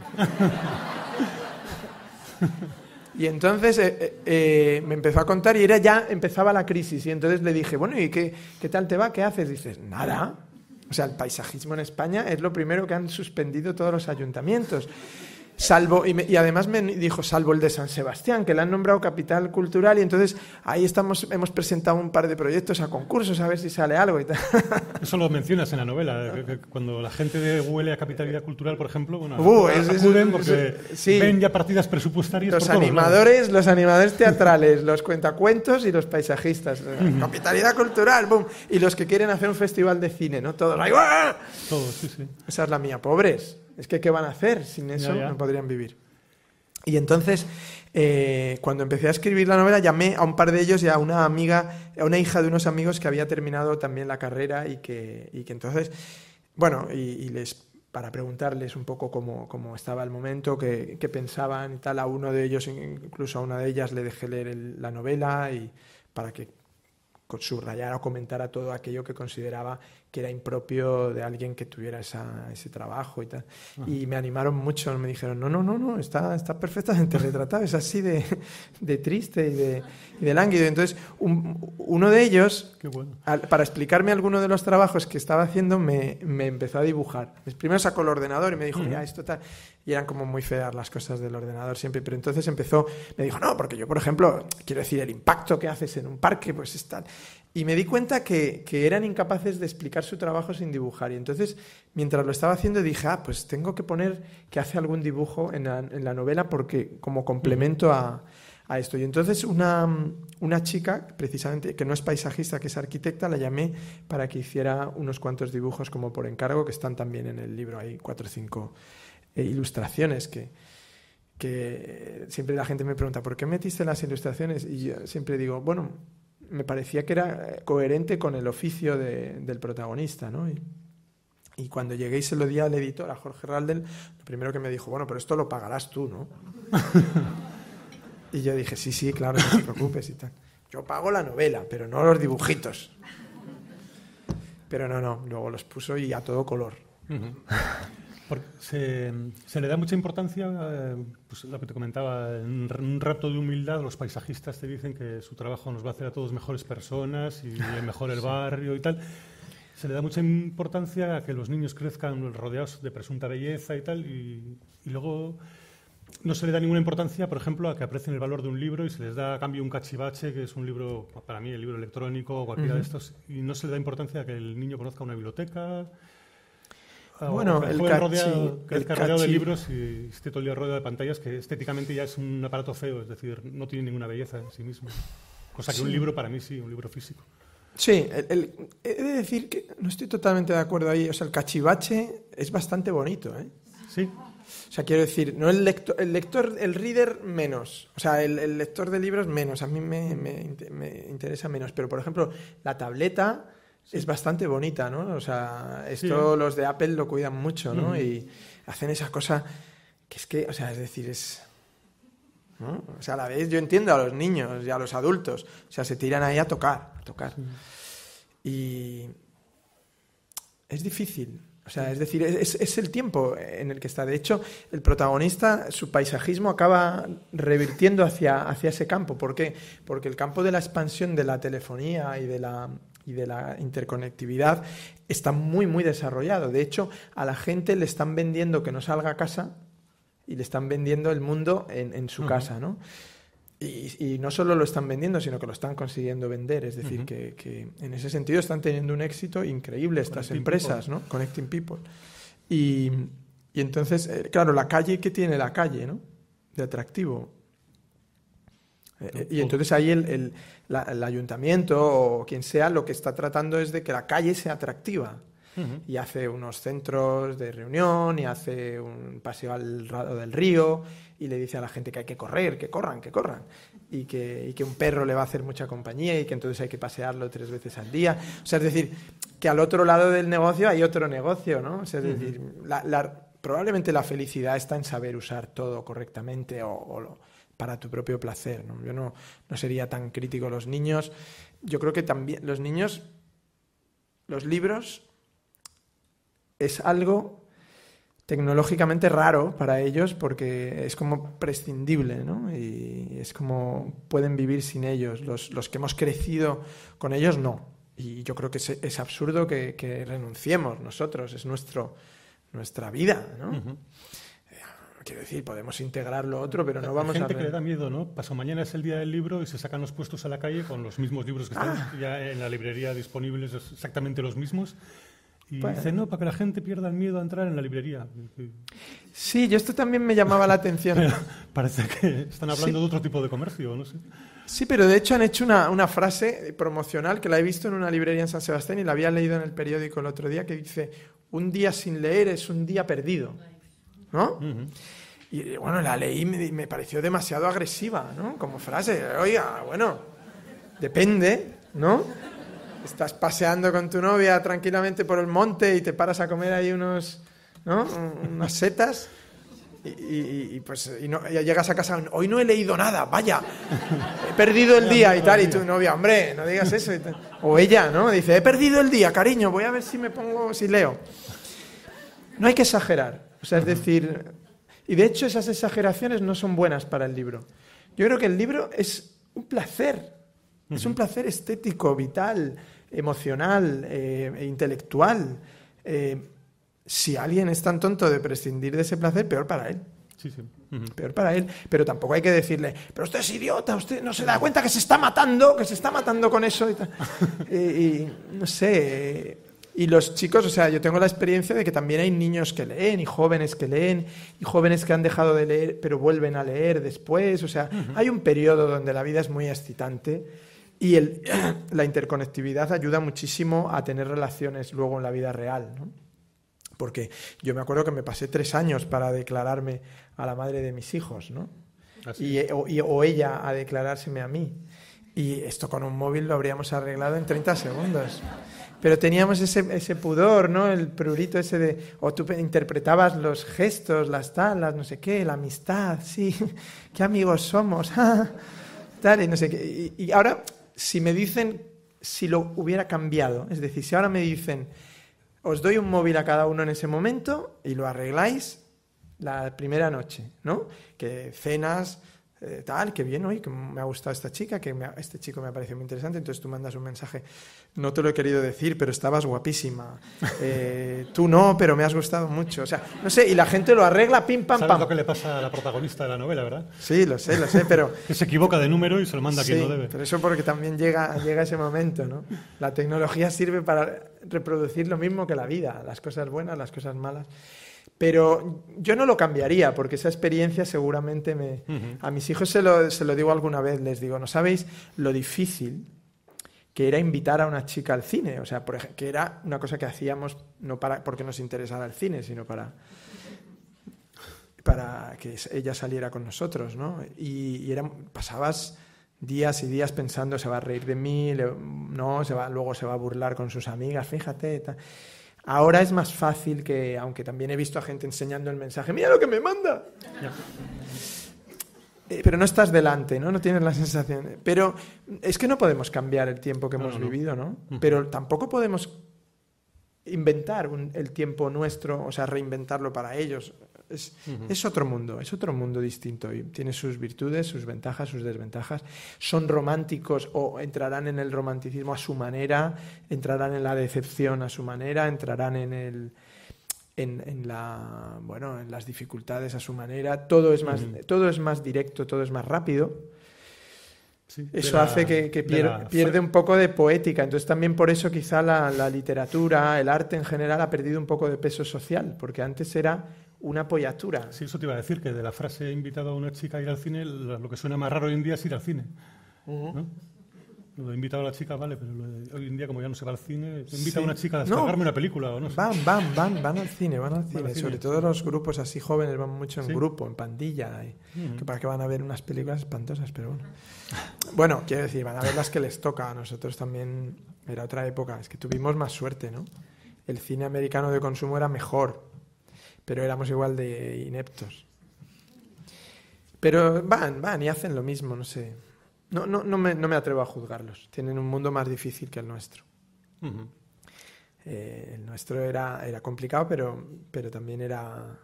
Y entonces eh, eh, eh, me empezó a contar y era ya empezaba la crisis. Y entonces le dije, bueno, ¿y qué, qué tal te va? ¿Qué haces? Dices, nada. O sea, el paisajismo en España es lo primero que han suspendido todos los ayuntamientos. Salvo, y, además me dijo, salvo el de San Sebastián, que le han nombrado capital cultural, y entonces ahí estamos, hemos presentado un par de proyectos a concursos a ver si sale algo y tal. Eso lo mencionas en la novela, cuando la gente de huele a capitalidad cultural, por ejemplo, bueno, uh, acuden porque ven ya partidas presupuestarias. Los animadores, los animadores teatrales, los cuentacuentos y los paisajistas. Capitalidad cultural, boom. Y los que quieren hacer un festival de cine, ¿no? Todos ahí, Todos, sí, sí. Esa es la mía, pobres. Es que, ¿qué van a hacer? Sin eso no podrían vivir. Y entonces, eh, cuando empecé a escribir la novela, llamé a un par de ellos y a una amiga, a una hija de unos amigos que había terminado también la carrera y que, y que entonces, bueno, y, les para preguntarles un poco cómo, cómo estaba el momento, qué, qué, pensaban y tal. A uno de ellos, incluso a una de ellas, le dejé leer la novela y para que subrayara o comentara todo aquello que consideraba que era impropio de alguien que tuviera esa, ese trabajo y tal. Y me animaron mucho, me dijeron, no, no, no, no, está, está perfectamente retratado, es así de, de triste y de, y de, lánguido. Entonces, uno de ellos, para explicarme alguno de los trabajos que estaba haciendo, me, me empezó a dibujar. Primero sacó el ordenador y me dijo, mira, esto tal... Y eran como muy feas las cosas del ordenador siempre, pero entonces empezó, me dijo, no, porque yo, por ejemplo, quiero decir, el impacto que haces en un parque, pues es tal... Y me di cuenta que, eran incapaces de explicar su trabajo sin dibujar. Y entonces, mientras lo estaba haciendo, dije, ah, pues tengo que poner que hace algún dibujo en la, novela porque como complemento a, esto. Y entonces una, una, chica, precisamente, que no es paisajista, que es arquitecta, la llamé para que hiciera unos cuantos dibujos como por encargo, que están también en el libro. Hay cuatro o cinco eh, ilustraciones que, que siempre la gente me pregunta, ¿por qué metiste las ilustraciones? Y yo siempre digo, bueno, me parecía que era eh, coherente con el oficio del protagonista, ¿no? Y, cuando llegué y se lo di al editor, a Jorge Raldel, lo primero que me dijo, bueno, pero esto lo pagarás tú, ¿no? y yo dije, sí, sí, claro, no te preocupes y tal. Yo pago la novela, pero no los dibujitos. Pero no, no, luego los puso y a todo color. Se, se, le da mucha importancia, eh, pues lo que te comentaba, en un rato de humildad los paisajistas te dicen que su trabajo nos va a hacer a todos mejores personas y mejor el barrio y tal. Se le da mucha importancia a que los niños crezcan rodeados de presunta belleza y tal, y, luego no se le da ninguna importancia, por ejemplo, a que aprecien el valor de un libro y se les da a cambio un cachivache, que es un libro, para mí, el libro electrónico o cualquiera de estos, y no se le da importancia a que el niño conozca una biblioteca, Ah, bueno, el, rodeado, el, rodeado de libros y este todo el rodeado de pantallas que estéticamente ya es un aparato feo, es decir, no tiene ninguna belleza en sí mismo. Cosa que un libro para mí sí, un libro físico. Sí, he de decir que no estoy totalmente de acuerdo ahí. O sea, el cachivache es bastante bonito, ¿eh? Sí. O sea, quiero decir, no el lector, el lector, el reader menos. O sea, el, lector de libros menos. A mí me, me interesa menos. Pero, por ejemplo, la tableta es bastante bonita, ¿no? O sea, esto los de Apple lo cuidan mucho, ¿no? Y hacen esa cosa que es que, o sea, es decir, es... ¿no? O sea, a la vez yo entiendo a los niños y a los adultos, o sea, se tiran ahí a tocar, a tocar. Y es difícil, o sea, es decir, es, es, el tiempo en el que está. De hecho, el protagonista, su paisajismo acaba revirtiendo hacia, hacia ese campo. ¿Por qué? Porque el campo de la expansión de la telefonía y de la, y de la interconectividad está muy, muy desarrollado. De hecho, a la gente le están vendiendo que no salga a casa y le están vendiendo el mundo en, su casa, ¿no? Y, no solo lo están vendiendo, sino que lo están consiguiendo vender. Es decir, que, en ese sentido están teniendo un éxito increíble estas empresas, ¿no? Connecting People. Y, y entonces, eh, claro, la calle, ¿qué tiene la calle, ¿no? De atractivo. Eh, y entonces ahí el, el, ayuntamiento o quien sea lo que está tratando es de que la calle sea atractiva. Y hace unos centros de reunión y hace un paseo al lado del río y le dice a la gente que hay que correr, que corran, que corran. Y que, y que un perro le va a hacer mucha compañía y que entonces hay que pasearlo tres veces al día. O sea, es decir, que al otro lado del negocio hay otro negocio, ¿no? O sea, es decir, la, probablemente la felicidad está en saber usar todo correctamente o, o, para tu propio placer. Yo no, no sería tan crítico. Los niños, yo creo que también los niños, los libros es algo tecnológicamente raro para ellos porque es como prescindible, ¿no? Y es como pueden vivir sin ellos. Los, los que hemos crecido con ellos, no. Y yo creo que es, absurdo que, que, renunciemos nosotros, es nuestro, nuestra vida, ¿no? Quiero decir, podemos integrar lo otro, pero no vamos a... Hay gente que le da miedo, ¿no? Paso mañana es el día del libro y se sacan los puestos a la calle con los mismos libros que están ah. ya en la librería disponibles, exactamente los mismos. Y pues dice, no, para que la gente pierda el miedo a entrar en la librería. Sí, yo esto también me llamaba la atención. parece que están hablando de otro tipo de comercio, no sé. Sí, pero de hecho han hecho una, una, frase promocional que la he visto en una librería en San Sebastián y la había leído en el periódico el otro día que dice, un día sin leer es un día perdido. ¿No? Y bueno, la leí me, me pareció demasiado agresiva, ¿no? Como frase. Oiga, bueno, depende, ¿no? Estás paseando con tu novia tranquilamente por el monte y te paras a comer ahí unos, ¿no? Unas setas. Y, pues y no, llegas a casa, hoy no he leído nada, vaya, he perdido el día y tal, y tu novia, hombre, no digas eso. O ella, ¿no? Dice, he perdido el día, cariño, voy a ver si me pongo, si leo. No hay que exagerar, o sea, es decir, y de hecho esas exageraciones no son buenas para el libro. Yo creo que el libro es un placer, es un placer estético, vital, emocional eh, e intelectual. Eh, si alguien es tan tonto de prescindir de ese placer, peor para él. Sí, sí. Peor para él. Pero tampoco hay que decirle, pero usted es idiota, usted no se da cuenta que se está matando, que se está matando con eso. Y, y, no sé. Y los chicos, o sea, yo tengo la experiencia de que también hay niños que leen y jóvenes que leen y jóvenes que han dejado de leer pero vuelven a leer después. O sea, hay un periodo donde la vida es muy excitante y el, la interconectividad ayuda muchísimo a tener relaciones luego en la vida real. ¿no? Porque yo me acuerdo que me pasé tres años para declararme a la madre de mis hijos, ¿no? ¿Ah, y, o, ella a declarárseme a mí. Y esto con un móvil lo habríamos arreglado en 30 segundos. Pero teníamos ese, ese pudor, ¿no? El prurito ese de... O tú interpretabas los gestos, las talas, no sé qué, la amistad, sí, qué amigos somos, tal, y no sé qué. y ahora, si me dicen si lo hubiera cambiado, es decir, si ahora me dicen os doy un móvil a cada uno en ese momento y lo arregláis la primera noche, ¿no? Que cenas, eh, tal, que bien hoy, que me ha gustado esta chica, que este chico me ha parecido muy interesante, entonces tú mandas un mensaje, no te lo he querido decir, pero estabas guapísima, eh, tú no, pero me has gustado mucho, o sea, no sé, y la gente lo arregla, pim, pam, ¿Sabes lo que le pasa a la protagonista de la novela, verdad? Sí, lo sé, lo sé, pero... que se equivoca de número y se lo manda a quien no debe. pero eso porque también llega, llega ese momento, ¿no? La tecnología sirve para reproducir lo mismo que la vida, las cosas buenas, las cosas malas. Pero yo no lo cambiaría, porque esa experiencia seguramente me... A mis hijos se lo, se lo digo alguna vez, les digo, ¿no sabéis lo difícil que era invitar a una chica al cine? O sea, por ejemplo, que era una cosa que hacíamos no para porque nos interesara el cine, sino para para que ella saliera con nosotros, ¿no? Y, era, pasabas días y días pensando, se va a reír de mí, no, se va, luego se va a burlar con sus amigas, fíjate. Ahora es más fácil que, aunque también he visto a gente enseñando el mensaje, mira lo que me manda. Eh, pero no estás delante, ¿no? No tienes la sensación. Pero es que no podemos cambiar el tiempo que hemos vivido, ¿no? Pero tampoco podemos inventar el tiempo nuestro, o sea, reinventarlo para ellos. Es, otro mundo, es otro mundo distinto y tiene sus virtudes, sus ventajas, sus desventajas. Son románticos o entrarán en el romanticismo a su manera, entrarán en la decepción a su manera, entrarán en el en, la bueno en las dificultades a su manera. Todo es más todo es más directo, todo es más rápido. eso hace que, pierde un poco de poética. Entonces también por eso quizá la, la, literatura, el arte en general ha perdido un poco de peso social, porque antes era una apoyatura. Sí, eso te iba a decir, que de la frase he invitado a una chica a ir al cine, lo que suena más raro hoy en día es ir al cine. Lo he invitado a la chica, vale, pero hoy en día, como ya no se va al cine, invita a una chica a descargarme una película o no Van, van, van, van al cine, van al cine. Sobre todo los grupos así jóvenes van mucho en grupo, en pandilla, que para que van a ver unas películas espantosas, pero bueno. Bueno, quiero decir, van a ver las que les toca. A nosotros también era otra época, es que tuvimos más suerte, ¿no? El cine americano de consumo era mejor pero éramos igual de ineptos. Pero van, van y hacen lo mismo, no sé. No, no, no, me, no me atrevo a juzgarlos. Tienen un mundo más difícil que el nuestro. Eh, el nuestro era, era complicado, pero, pero también era...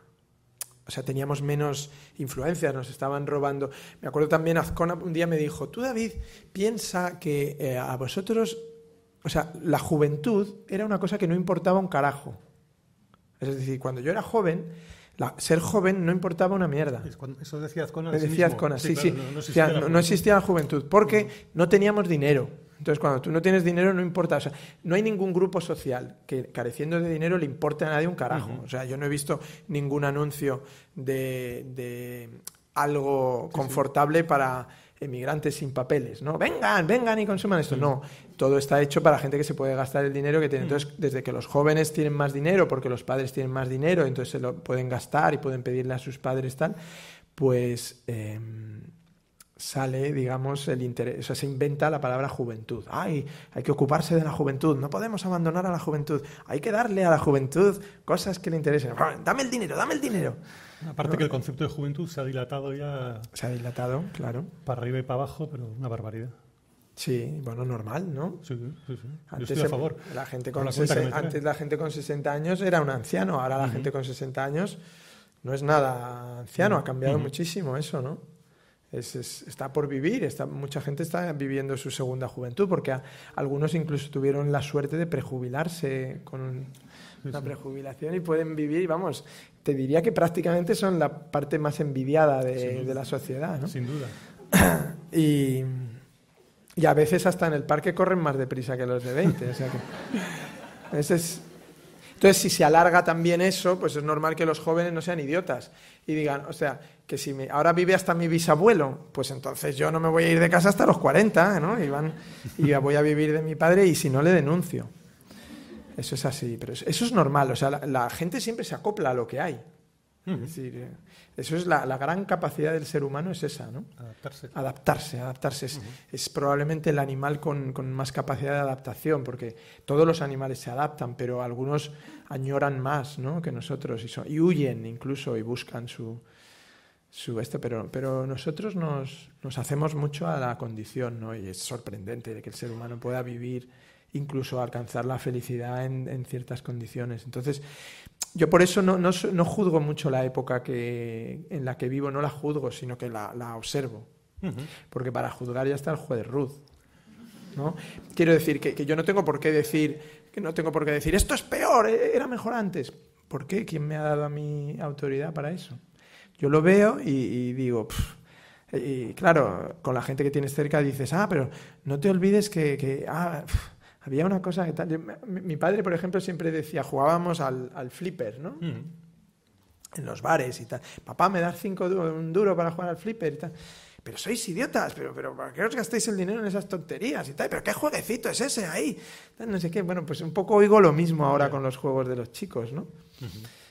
O sea, teníamos menos influencias, nos estaban robando. Me acuerdo también, Azcona un día me dijo, tú David, piensa que eh, a vosotros, o sea, la juventud era una cosa que no importaba un carajo. Es decir, cuando yo era joven, ser joven no importaba una mierda. Eso decía Azcona. decía Azcona, sí, sí. No, existía la juventud porque no teníamos dinero. Entonces, cuando tú no tienes dinero, no importa. O sea, no hay ningún grupo social que careciendo de dinero le importe a nadie un carajo. O sea, yo no he visto ningún anuncio de, algo confortable para emigrantes sin papeles, ¿no? Vengan, vengan y consuman esto. No, todo está hecho para gente que se puede gastar el dinero que tiene. Entonces, desde que los jóvenes tienen más dinero, porque los padres tienen más dinero, entonces se lo pueden gastar y pueden pedirle a sus padres tal, pues em, sale, digamos, el interés, o sea, se inventa la palabra juventud. Ay, hay que ocuparse de la juventud, no podemos abandonar a la juventud, hay que darle a la juventud cosas que le interesen. Dame el dinero, dame el dinero. Aparte que el concepto de juventud se ha dilatado ya. Se ha dilatado, claro. Para arriba y para abajo, pero una barbaridad. Sí, bueno, normal, ¿no? Sí, sí, sí. Antes Yo estoy a favor. La gente con antes la gente con 60 años era un anciano, ahora la gente con 60 años no es nada anciano, ha cambiado muchísimo eso, ¿no? Es, está por vivir, está, mucha gente está viviendo su segunda juventud, porque algunos incluso tuvieron la suerte de prejubilarse con una prejubilación y pueden vivir, vamos, te diría que prácticamente son la parte más envidiada de, de la sociedad, ¿no? Sin duda. y y a veces hasta en el parque corren más deprisa que los de 20. O sea que es... Entonces, si se alarga también eso, pues es normal que los jóvenes no sean idiotas y digan, o sea, que si ahora vive hasta mi bisabuelo, pues entonces yo no me voy a ir de casa hasta los 40, ¿no? Y, van, y voy a vivir de mi padre y si no le denuncio. Eso es así, pero eso es normal, o sea, la gente siempre se acopla a lo que hay. Es decir, eh, eso es la, gran capacidad del ser humano, es esa, ¿no? Adaptarse. Adaptarse, adaptarse. Es, probablemente el animal con, más capacidad de adaptación, porque todos los animales se adaptan, pero algunos añoran más ¿no? que nosotros y, y, huyen incluso y buscan su, su este, pero, pero nosotros nos, nos, hacemos mucho a la condición, ¿no? Y es sorprendente de que el ser humano pueda vivir incluso alcanzar la felicidad en, en ciertas condiciones. Entonces, yo por eso no, no, juzgo mucho la época que, en la que vivo, no la juzgo, sino que la, la observo. Porque para juzgar ya está el juez Ruth. ¿no? Quiero decir que, que, yo no tengo por qué decir, que no tengo por qué decir, esto es peor, eh, era mejor antes. ¿Por qué? ¿Quién me ha dado a mi autoridad para eso? Yo lo veo y, digo, y claro, con la gente que tienes cerca dices, ah, pero no te olvides que, que ah, había una cosa que tal. mi, padre, por ejemplo, siempre decía, jugábamos al, al flipper, ¿no? Mm. En los bares y tal. Papá, ¿me das cinco un duro para jugar al flipper y tal? Pero sois idiotas, pero, pero ¿para qué os gastáis el dinero en esas tonterías y tal? ¿Pero qué jueguecito es ese ahí? No sé qué. Bueno, pues un poco oigo lo mismo ahora con los juegos de los chicos, ¿no?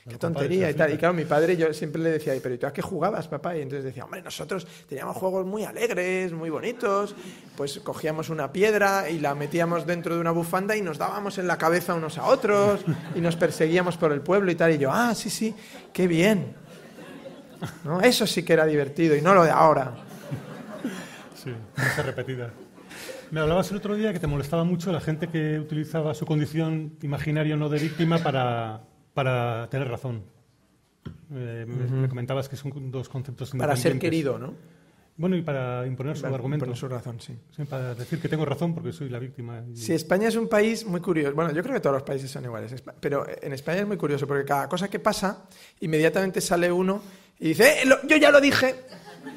Qué tontería y tal. Y claro, mi padre yo siempre le decía, pero ¿y tú a qué jugabas, papá? Y entonces decía, hombre, nosotros teníamos juegos muy alegres, muy bonitos, pues cogíamos una piedra y la metíamos dentro de una bufanda y nos dábamos en la cabeza unos a otros y nos perseguíamos por el pueblo y tal. Y yo, ah, sí, sí, qué bien. ¿No? Eso sí que era divertido y no lo de ahora. Sí, esa repetida. Me hablabas el otro día que te molestaba mucho la gente que utilizaba su condición imaginaria no de víctima para para tener razón. Eh, me, comentabas que son dos conceptos Para ser querido, ¿no? Bueno, y para imponer su argumento. Imponer su razón, sí. Para decir que tengo razón porque soy la víctima. Sí, España es un país muy curioso. Bueno, yo creo que todos los países son iguales. Pero en España es muy curioso porque cada cosa que pasa, inmediatamente sale uno y dice, eh, yo ya lo dije,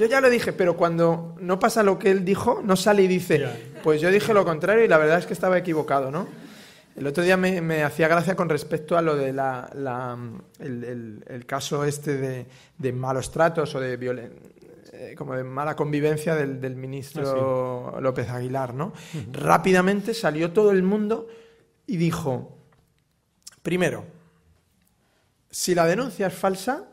yo ya lo dije, pero cuando no pasa lo que él dijo, no sale y dice, pues yo dije lo contrario y la verdad es que estaba equivocado, ¿no? El otro día me, hacía gracia con respecto a lo de la, el, caso este de, malos tratos o de eh, como de mala convivencia del, ministro ah, López Aguilar, ¿no? Rápidamente salió todo el mundo y dijo, primero, si la denuncia es falsa,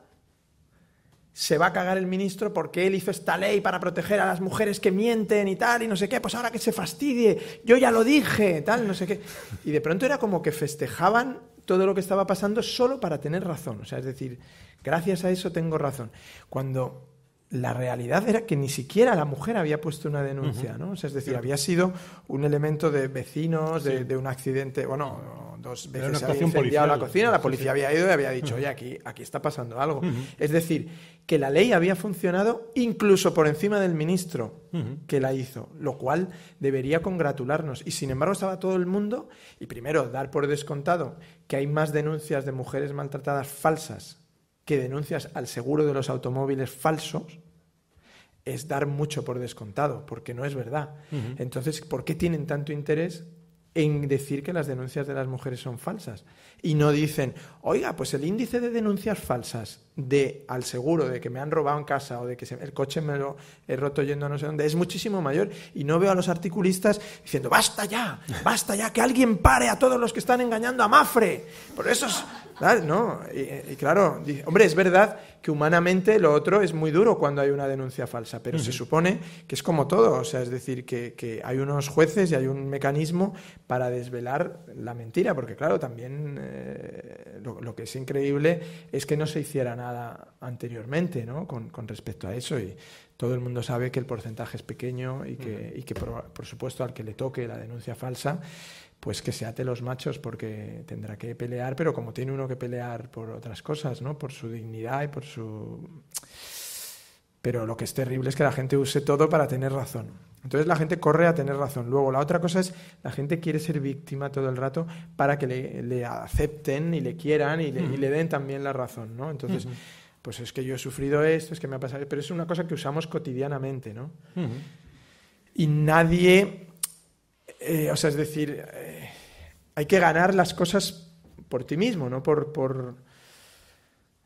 se va a cagar el ministro porque él hizo esta ley para proteger a las mujeres que mienten y tal, y no sé qué, pues ahora que se fastidie, yo ya lo dije, tal, no sé qué. Y de pronto era como que festejaban todo lo que estaba pasando solo para tener razón. O sea, es decir, gracias a eso tengo razón. Cuando la realidad era que ni siquiera la mujer había puesto una denuncia, ¿no? O sea, es decir, había sido un elemento de vecinos, de, un accidente, bueno, dos veces se había incendiado la cocina, la policía había ido y había dicho, oye, aquí, aquí está pasando algo. Es decir, que la ley había funcionado incluso por encima del ministro que la hizo, lo cual debería congratularnos. Y sin embargo estaba todo el mundo, y primero dar por descontado que hay más denuncias de mujeres maltratadas falsas que denuncias al seguro de los automóviles falsos, es dar mucho por descontado, porque no es verdad. Entonces, ¿por qué tienen tanto interés en decir que las denuncias de las mujeres son falsas. Y no dicen, oiga, pues el índice de denuncias falsas de al seguro de que me han robado en casa o de que el coche me lo he roto yendo a no sé dónde es muchísimo mayor. Y no veo a los articulistas diciendo, basta ya, basta ya, que alguien pare a todos los que están engañando a Mafre. Por eso es, ¿no? Y, claro, hombre, es verdad que humanamente lo otro es muy duro cuando hay una denuncia falsa, pero se supone que es como todo, o sea, es decir, que, hay unos jueces y hay un mecanismo para desvelar la mentira, porque claro, también eh, lo, que es increíble es que no se hiciera nada anteriormente ¿no? con, respecto a eso. Y todo el mundo sabe que el porcentaje es pequeño y que, y que por, por, supuesto, al que le toque la denuncia falsa, pues que se ate los machos porque tendrá que pelear, pero como tiene uno que pelear por otras cosas, ¿no? por su dignidad y por su pero lo que es terrible es que la gente use todo para tener razón. Entonces la gente corre a tener razón. Luego la otra cosa es la gente quiere ser víctima todo el rato para que le, acepten y le quieran y le, den también la razón, ¿no? Entonces, pues es que yo he sufrido esto, es que me ha pasado, pero es una cosa que usamos cotidianamente, ¿no? Y nadie, eh, o sea, es decir, eh, hay que ganar las cosas por ti mismo, ¿no? Por, por...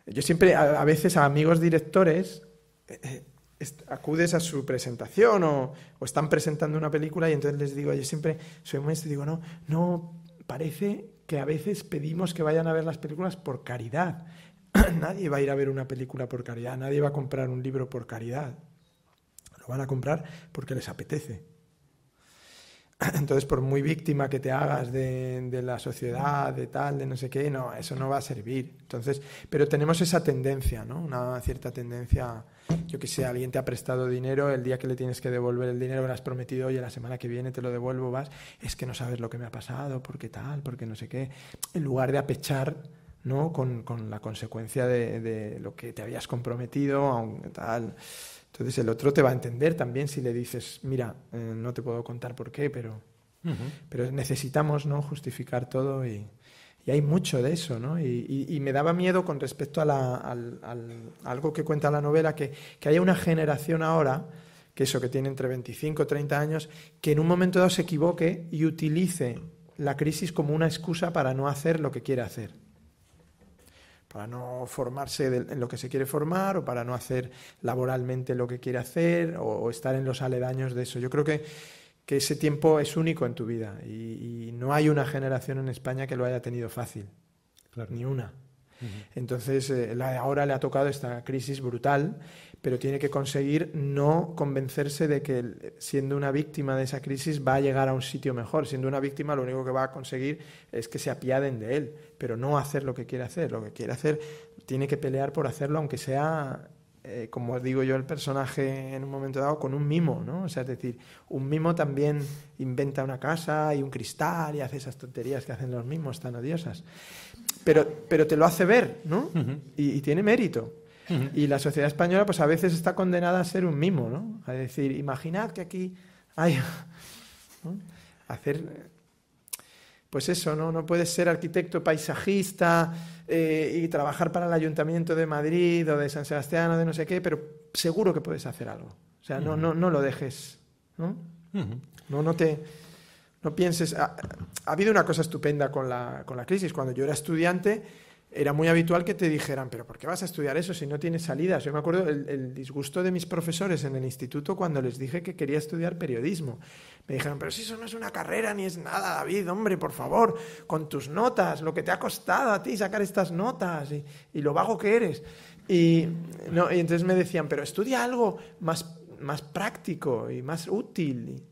Yo siempre, a veces a amigos directores, eh, acudes a su presentación o, están presentando una película y entonces les digo, yo siempre soy maestro y digo, no, no, parece que a veces pedimos que vayan a ver las películas por caridad. nadie va a ir a ver una película por caridad, nadie va a comprar un libro por caridad. Lo van a comprar porque les apetece. Entonces, por muy víctima que te hagas de, la sociedad, de tal, de no sé qué, no, eso no va a servir. Entonces, pero tenemos esa tendencia, ¿no? Una cierta tendencia, yo que sé, alguien te ha prestado dinero, el día que le tienes que devolver el dinero, le has prometido, oye, la semana que viene te lo devuelvo, vas, es que no sabes lo que me ha pasado, por qué tal, por qué no sé qué. En lugar de apechar, ¿no? Con, la consecuencia de, de, lo que te habías comprometido, aunque tal. Entonces el otro te va a entender también si le dices, mira, eh, no te puedo contar por qué, pero, pero necesitamos ¿no? justificar todo y, hay mucho de eso, ¿no? Y, me daba miedo con respecto a, la, algo que cuenta la novela, que, que haya una generación ahora, que eso, que tiene entre 25 y 30 años, que en un momento dado se equivoque y utilice la crisis como una excusa para no hacer lo que quiere hacer para no formarse en lo que se quiere formar o para no hacer laboralmente lo que quiere hacer o, estar en los aledaños de eso. Yo creo que, que ese tiempo es único en tu vida y, no hay una generación en España que lo haya tenido fácil, ni una. Entonces, eh, ahora le ha tocado esta crisis brutal pero tiene que conseguir no convencerse de que siendo una víctima de esa crisis va a llegar a un sitio mejor. Siendo una víctima lo único que va a conseguir es que se apiaden de él, pero no hacer lo que quiere hacer. Lo que quiere hacer tiene que pelear por hacerlo, aunque sea, eh, como digo yo, el personaje en un momento dado, con un mimo, ¿no? O sea, es decir, un mimo también inventa una casa y un cristal y hace esas tonterías que hacen los mimos tan odiosas. Pero, pero te lo hace ver, ¿no? y tiene mérito. Y la sociedad española, pues a veces está condenada a ser un mimo, ¿no? A decir, imaginad que aquí hay. Hacer. Pues eso, ¿no? No puedes ser arquitecto paisajista eh, y trabajar para el Ayuntamiento de Madrid o de San Sebastián o de no sé qué, pero seguro que puedes hacer algo. O sea, no, no, no lo dejes, ¿no? No, no te. No pienses. Ha, ha, habido una cosa estupenda con la, con la crisis. Cuando yo era estudiante era muy habitual que te dijeran, pero ¿por qué vas a estudiar eso si no tienes salidas? Yo me acuerdo el, disgusto de mis profesores en el instituto cuando les dije que quería estudiar periodismo. Me dijeron, pero si eso no es una carrera ni es nada, David, hombre, por favor, con tus notas, lo que te ha costado a ti sacar estas notas y, lo vago que eres. Y, no, y entonces me decían, pero estudia algo más, más práctico y más útil.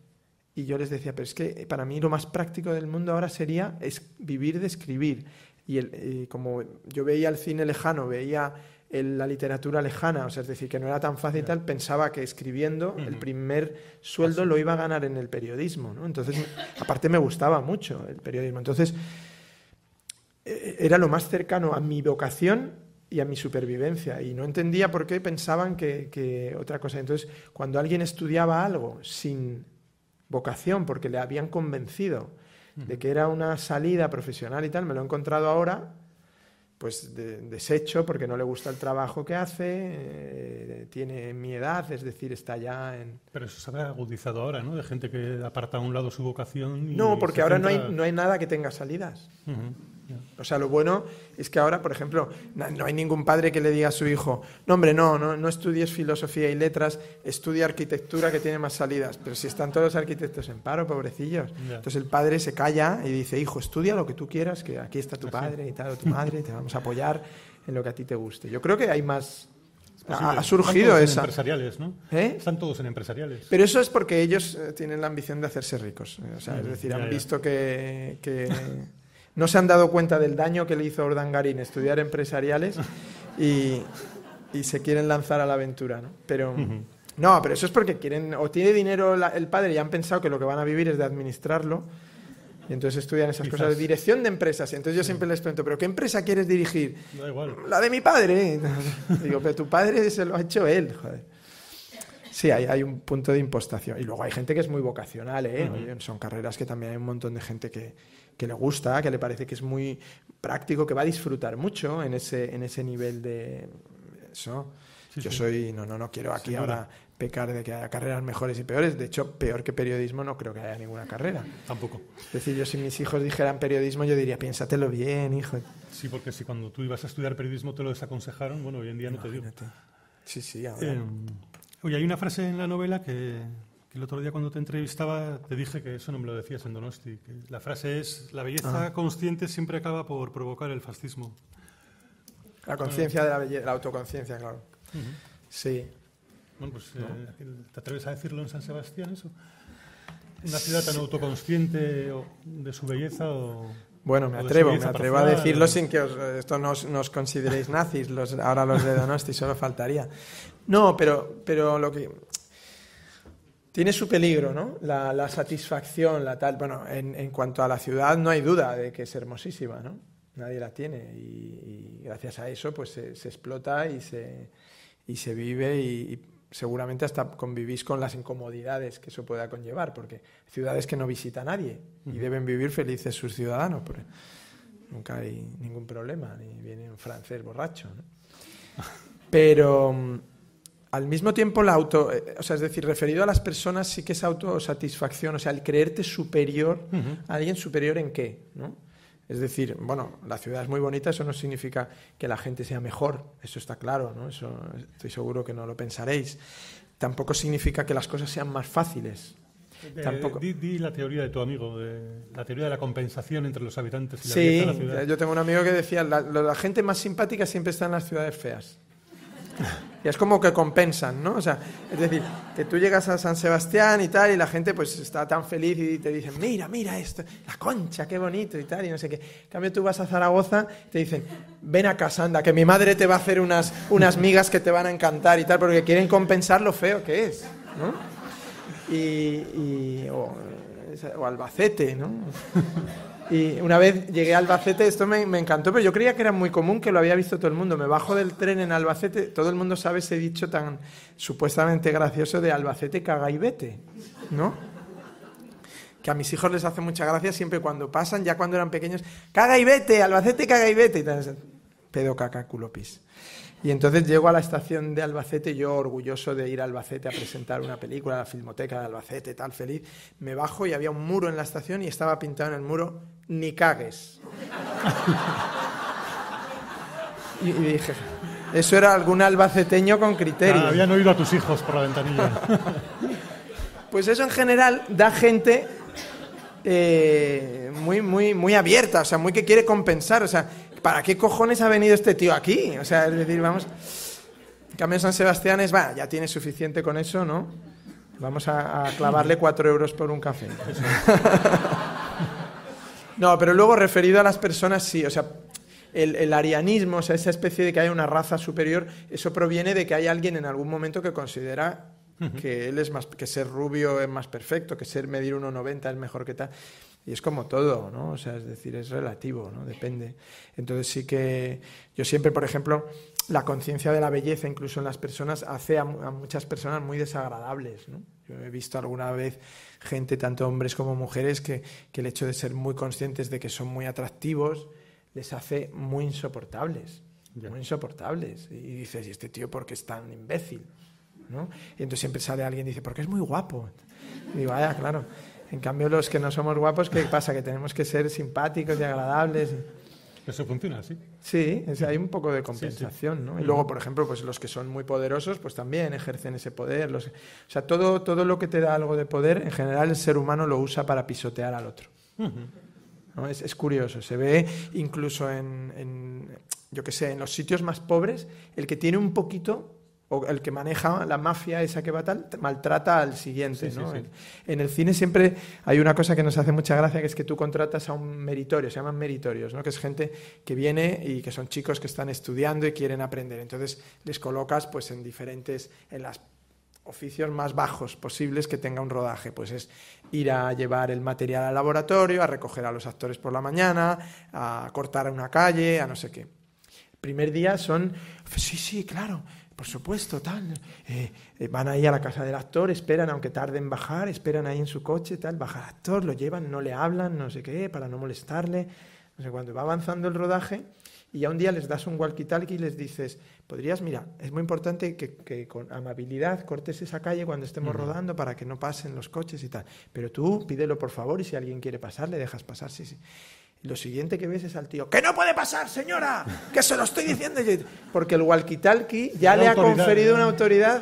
Y yo les decía, pero es que para mí lo más práctico del mundo ahora sería es vivir de escribir y, como yo veía el cine lejano, veía la literatura lejana, o sea, es decir, que no era tan fácil y tal, pensaba que escribiendo el primer sueldo lo iba a ganar en el periodismo, ¿no? Entonces, aparte me gustaba mucho el periodismo. Entonces, e, era lo más cercano a mi vocación y a mi supervivencia. Y no entendía por qué pensaban que, que otra cosa. Entonces, cuando alguien estudiaba algo sin vocación, porque le habían convencido, de que era una salida profesional y tal, me lo he encontrado ahora, pues deshecho porque no le gusta el trabajo que hace, eh, tiene mi edad, es decir, está ya en... Pero eso se ha agudizado ahora, ¿no? De gente que aparta a un lado su vocación. Y no, porque ahora no, hay, no hay nada que tenga salidas. O sea, lo bueno es que ahora, por ejemplo, no hay ningún padre que le diga a su hijo, no, hombre, no, no, no estudies filosofía y letras, estudia arquitectura que tiene más salidas. Pero si están todos los arquitectos en paro, pobrecillos. Entonces el padre se calla y dice, hijo, estudia lo que tú quieras, que aquí está tu padre y tal, o tu madre, te vamos a apoyar en lo que a ti te guste. Yo creo que hay más, ha, surgido esa. empresariales, ¿no? ¿Eh? Están todos en empresariales. Pero eso es porque ellos eh, tienen la ambición de hacerse ricos. O sea, es decir, han visto que, no se han dado cuenta del daño que le hizo a Urdangarín estudiar empresariales y, y se quieren lanzar a la aventura, ¿no? Pero... No, pero eso es porque quieren, o tiene dinero el padre y han pensado que lo que van a vivir es de administrarlo, y entonces estudian esas cosas de dirección de empresas. Y entonces yo siempre les pregunto, ¿pero qué empresa quieres dirigir? Da igual. La de mi padre. Digo, pero tu padre se lo ha hecho él, joder. Sí, hay, hay un punto de impostación. Y luego hay gente que es muy vocacional, ¿eh? Son carreras que también hay un montón de gente que, que le gusta, que le parece que es muy práctico, que va a disfrutar mucho en ese, en ese nivel de eso. yo soy, no, no, no quiero aquí ahora pecar de que haya carreras mejores y peores. De hecho, peor que periodismo no creo que haya ninguna carrera. Tampoco. Es decir, yo si mis hijos dijeran periodismo, yo diría, piénsatelo bien, hijo. Sí, porque si cuando tú ibas a estudiar periodismo te lo desaconsejaron, bueno, hoy en día no te digo. Sí, sí, ahora. Eh, oye, hay una frase en la novela que, el otro día cuando te entrevistaba te dije que eso no me lo decías en Donosti. Que la frase es, la belleza ah. consciente siempre acaba por provocar el fascismo. La conciencia de la belleza, la autoconciencia, claro. Sí. Bueno, pues, eh, ¿te atreves a decirlo en San Sebastián eso? ¿Una ciudad tan autoconsciente de su belleza o...? Bueno, me atrevo, me atrevo a decirlo sin que esto no os, consideréis nazis, los, ahora los de Donosti, solo faltaría. No, pero, pero lo que... Tiene su peligro, ¿no? La, satisfacción, la tal... Bueno, en, cuanto a la ciudad no hay duda de que es hermosísima, ¿no? Nadie la tiene y, gracias a eso pues se, explota y se, y se vive y seguramente hasta convivís con las incomodidades que eso pueda conllevar, porque ciudades que no visita nadie y deben vivir felices sus ciudadanos, porque nunca hay ningún problema, ni viene un francés borracho. Pero mm, al mismo tiempo, la auto, eh, o sea, es decir, referido a las personas sí que es autosatisfacción, o sea, el creerte superior a alguien superior en qué, ¿no? Es decir, bueno, la ciudad es muy bonita, eso no significa que la gente sea mejor, eso está claro, ¿no? Eso estoy seguro que no lo pensaréis. Tampoco significa que las cosas sean más fáciles. Tampoco. Di, la teoría de tu amigo, de, la teoría de la compensación entre los habitantes y la, sí, de la ciudad. yo tengo un amigo que decía, la gente más simpática siempre está en las ciudades feas. Es como que compensan, ¿no? O sea, es decir, que tú llegas a San Sebastián y tal, y la gente pues está tan feliz y te dicen, mira, mira esto, la concha, qué bonito y tal, y no sé qué. En cambio, tú vas a Zaragoza y te dicen, ven a Casanda, que mi madre te va a hacer unas, unas migas que te van a encantar y tal, porque quieren compensar lo feo que es, ¿no? Y, o Albacete, ¿no? Y una vez llegué a Albacete, esto me, encantó, pero yo creía que era muy común, que lo había visto todo el mundo. Me bajo del tren en Albacete, todo el mundo sabe ese dicho tan supuestamente gracioso de Albacete caga y vete, ¿no? Que a mis hijos les hace mucha gracia siempre cuando pasan, ya cuando eran pequeños, caga y vete, Albacete caga y vete. Y tal, pedo caca culopis. Y entonces llego a la estación de Albacete, yo orgulloso de ir a Albacete a presentar una película, a la Filmoteca de Albacete, tal, feliz. Me bajo y había un muro en la estación y estaba pintado en el muro, ni cagues. y, dije, eso era algún albaceteño con criterio. habían oído a tus hijos por la ventanilla. pues eso en general da gente eh, muy, muy, muy abierta, o sea, muy que quiere compensar, o sea, ¿para qué cojones ha venido este tío aquí? O sea, es decir, vamos. En cambio, San Sebastián es, va, ya tiene suficiente con eso, ¿no? Vamos a, clavarle cuatro euros por un café. no, pero luego referido a las personas, sí, o sea, el, arianismo, o sea, esa especie de que hay una raza superior, eso proviene de que hay alguien en algún momento que considera que él es más, que ser rubio es más perfecto, que ser medir 1,90 es mejor que tal. Y es como todo, ¿no? O sea, es decir, es relativo, ¿no? Depende. Entonces sí que yo siempre, por ejemplo, la conciencia de la belleza, incluso en las personas, hace a, muchas personas muy desagradables, ¿no? Yo he visto alguna vez gente, tanto hombres como mujeres, que, que el hecho de ser muy conscientes de que son muy atractivos les hace muy insoportables, muy insoportables. Y dices, ¿y este tío por qué es tan imbécil? ¿no? Y entonces siempre sale alguien y dice, porque es muy guapo. Y digo, vaya, claro. En cambio, los que no somos guapos, ¿qué pasa? Que tenemos que ser simpáticos y agradables. Eso funciona, sí. Sí, hay un poco de compensación, ¿no? Y luego, por ejemplo, pues los que son muy poderosos, pues también ejercen ese poder. Los, o sea, todo, todo lo que te da algo de poder, en general el ser humano lo usa para pisotear al otro. ¿no? Es, es, curioso, se ve incluso en, en yo qué sé, en los sitios más pobres, el que tiene un poquito o el que maneja la mafia esa que va tal, maltrata al siguiente. ¿no? En, el cine siempre hay una cosa que nos hace mucha gracia, que es que tú contratas a un meritorio, se llaman meritorios, ¿no? que es gente que viene y que son chicos que están estudiando y quieren aprender. Entonces les colocas pues, en diferentes, en las oficios más bajos posibles que tenga un rodaje. Pues es ir a llevar el material al laboratorio, a recoger a los actores por la mañana, a cortar una calle, a no sé qué. El primer día son, sí, sí, claro, por supuesto, tal. Eh, eh, van ahí a la casa del actor, esperan, aunque tarden en bajar, esperan ahí en su coche, tal. Baja el actor, lo llevan, no le hablan, no sé qué, para no molestarle. No sé cuándo. Va avanzando el rodaje y ya un día les das un walkie-talkie y les dices, podrías, mira, es muy importante que, con amabilidad cortes esa calle cuando estemos rodando para que no pasen los coches y tal. Pero tú pídelo por favor y si alguien quiere pasar, le dejas pasar, sí, sí. Lo siguiente que ves es al tío, ¡que no puede pasar, señora! ¡Que se lo estoy diciendo! Porque el walkie-talkie ya le ha conferido una autoridad.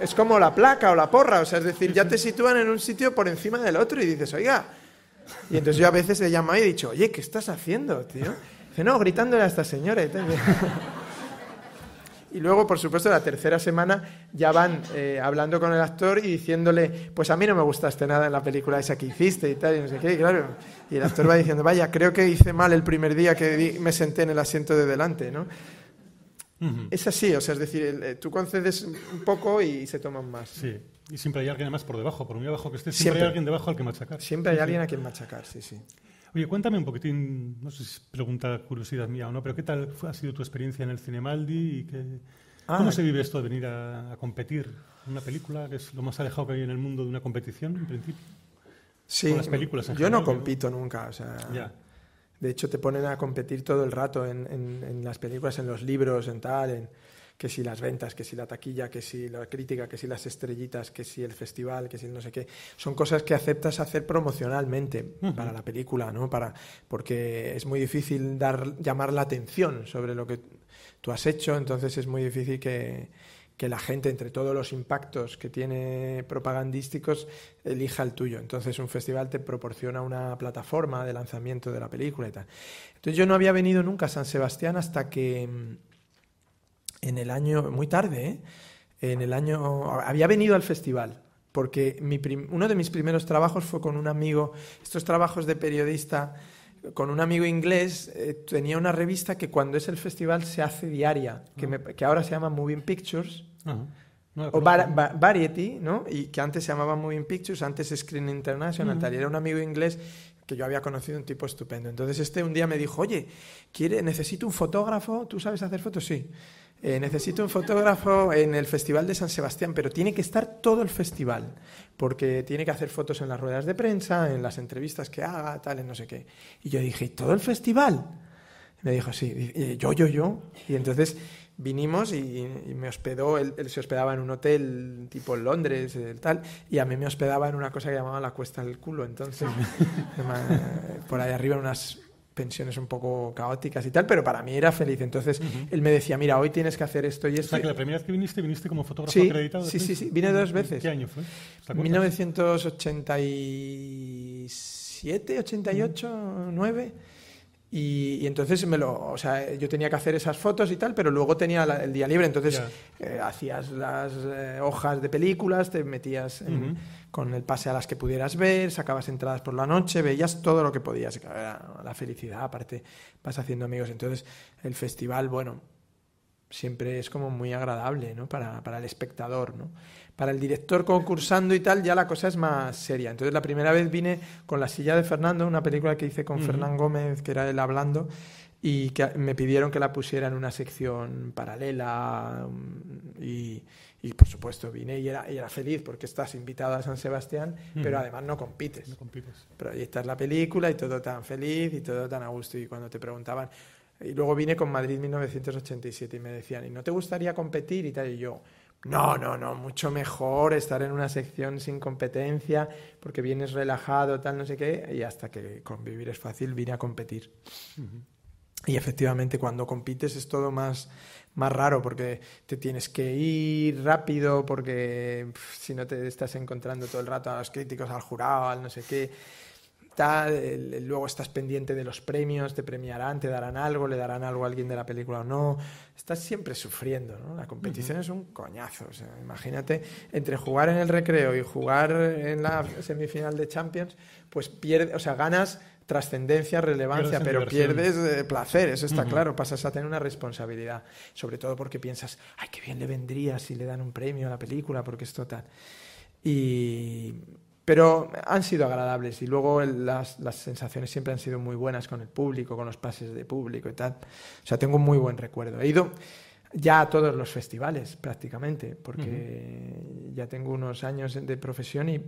Es, como la placa o la porra, o sea, es decir, ya te sitúan en un sitio por encima del otro y dices, oiga. Y entonces yo a veces he llamado y he dicho, oye, ¿qué estás haciendo, tío? Dice, no, gritándole a esta señora. Y Y luego, por supuesto, la tercera semana ya van eh, hablando con el actor y diciéndole, pues a mí no me gustaste nada en la película esa que hiciste y tal, y no sé qué, claro. Y el actor va diciendo, vaya, creo que hice mal el primer día que me senté en el asiento de delante, ¿no? Es así, o sea, es decir, eh, tú concedes un poco y se toman más. Sí, y siempre hay alguien más por debajo, por muy abajo que esté, siempre, hay alguien debajo al que machacar. Siempre hay alguien a quien machacar, sí, sí. Oye, cuéntame un poquitín, no sé si es pregunta curiosidad mía o no, pero ¿qué tal ha sido tu experiencia en el Cinemaldi y qué, ah, cómo se vive esto de venir a, competir en una película, que es lo más alejado que hay en el mundo de una competición, en principio? Sí, las películas yo no compito nunca, o sea, de hecho te ponen a competir todo el rato en, en, las películas, en los libros, en tal, en que si las ventas, que si la taquilla, que si la crítica, que si las estrellitas, que si el festival, que si no sé qué. Son cosas que aceptas hacer promocionalmente para la película, ¿no? Para, porque es muy difícil dar, llamar la atención sobre lo que tú has hecho, entonces es muy difícil que, que la gente, entre todos los impactos que tiene propagandísticos, elija el tuyo. Entonces un festival te proporciona una plataforma de lanzamiento de la película y tal. Entonces yo no había venido nunca a San Sebastián hasta que en el año, muy tarde, ¿eh? en el año, había venido al festival, porque mi uno de mis primeros trabajos fue con un amigo, estos trabajos de periodista, con un amigo inglés, eh, tenía una revista que cuando es el festival se hace diaria, que, ah. que ahora se llama Moving Pictures. o Variety, ¿no? Y que antes se llamaba Moving Pictures, antes Screen International, tal. Y era un amigo inglés que yo había conocido, un tipo estupendo. Entonces este un día me dijo, oye, ¿quiere, necesito un fotógrafo, ¿tú sabes hacer fotos? Sí. Eh, necesito un fotógrafo en el Festival de San Sebastián, pero tiene que estar todo el festival, porque tiene que hacer fotos en las ruedas de prensa, en las entrevistas que haga, tal, en no sé qué. Y yo dije, ¿todo el festival? me dijo, sí, yo, yo, yo. Y entonces vinimos y, me hospedó, él, se hospedaba en un hotel tipo Londres, el tal, y a mí me hospedaba en una cosa que llamaba la Cuesta del Culo, entonces, por ahí arriba unas pensiones un poco caóticas y tal, pero para mí era feliz. Entonces él me decía, mira, hoy tienes que hacer esto y esto. O sea, que la primera vez que viniste, viniste como fotógrafo acreditado. Sí, sí, sí, vine dos veces. ¿Qué año fue? 1987, 88, 9. Y, entonces me lo, o sea, yo tenía que hacer esas fotos y tal, pero luego tenía el día libre, entonces eh, hacías las eh, hojas de películas, te metías con el pase a las que pudieras ver, sacabas entradas por la noche, veías todo lo que podías. la felicidad, aparte vas haciendo amigos. Entonces el festival, bueno, siempre es como muy agradable ¿no? para, para el espectador. ¿no? Para el director concursando y tal, ya la cosa es más seria. Entonces, la primera vez vine con La silla de Fernando, una película que hice con Fernán Gómez, que era él hablando, y que me pidieron que la pusiera en una sección paralela. Mm, y, por supuesto, vine y era, era, feliz porque estás invitado a San Sebastián, pero además no compites. No compites. Proyectas la película y todo tan feliz y todo tan a gusto. Y cuando te preguntaban. Y luego vine con Madrid 1987 y me decían, ¿y no te gustaría competir? Y tal. Y yo no, no, no, mucho mejor estar en una sección sin competencia porque vienes relajado, tal, no sé qué, y hasta que convivir es fácil, vine a competir. Y efectivamente cuando compites es todo más, más raro porque te tienes que ir rápido, porque si no te estás encontrando todo el rato a los críticos, al jurado, al no sé qué luego estás pendiente de los premios, te premiarán, te darán algo, le darán algo a alguien de la película o no. Estás siempre sufriendo, ¿no? La competición es un coñazo. imagínate, entre jugar en el recreo y jugar en la semifinal de Champions, pues pierdes, o sea, ganas trascendencia, relevancia, pero pierdes eh, placer, eso está claro, pasas a tener una responsabilidad, sobre todo porque piensas, ay, qué bien le vendría si le dan un premio a la película, porque es total. Y pero han sido agradables y luego las, las, sensaciones siempre han sido muy buenas con el público, con los pases de público y tal. O sea, tengo un muy buen recuerdo. He ido ya a todos los festivales prácticamente, porque ya tengo unos años de profesión y,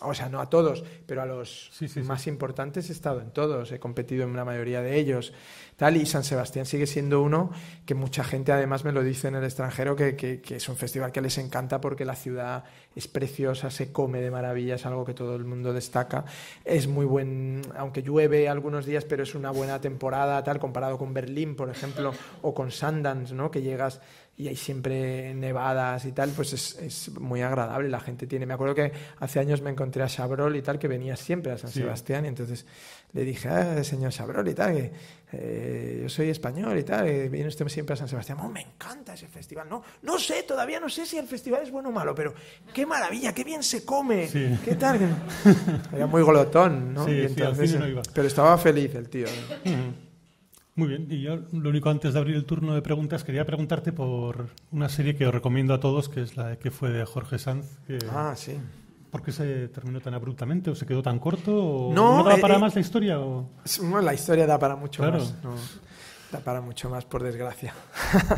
o sea, no a todos, pero a los más importantes he estado en todos, he competido en la mayoría de ellos, tal, y San Sebastián sigue siendo uno que mucha gente además me lo dice en el extranjero, que, que, que es un festival que les encanta porque la ciudad es preciosa, se come de maravilla, es algo que todo el mundo destaca, es muy buen, aunque llueve algunos días, pero es una buena temporada, tal, comparado con Berlín, por ejemplo, o con Sundance, ¿no? Que llegas y hay siempre nevadas y tal, pues es, es, muy agradable. La gente tiene. Me acuerdo que hace años me encontré a Chabrol y tal, que venía siempre a San Sebastián, y entonces le dije, ah, señor Chabrol y tal, que eh, yo soy español y tal, y viene usted siempre a San Sebastián. Oh, me encanta ese festival. No, no sé, todavía no sé si el festival es bueno o malo, pero qué maravilla, qué bien se come, qué tal. Era muy glotón, ¿no? Pero estaba feliz el tío. Muy bien, y yo lo único antes de abrir el turno de preguntas quería preguntarte por una serie que os recomiendo a todos, que es la que fue de Jorge Sanz. ah, sí. ¿Por qué se terminó tan abruptamente o se quedó tan corto? O no, da para eh, más la historia? O... la historia da para mucho más. da para mucho más, por desgracia.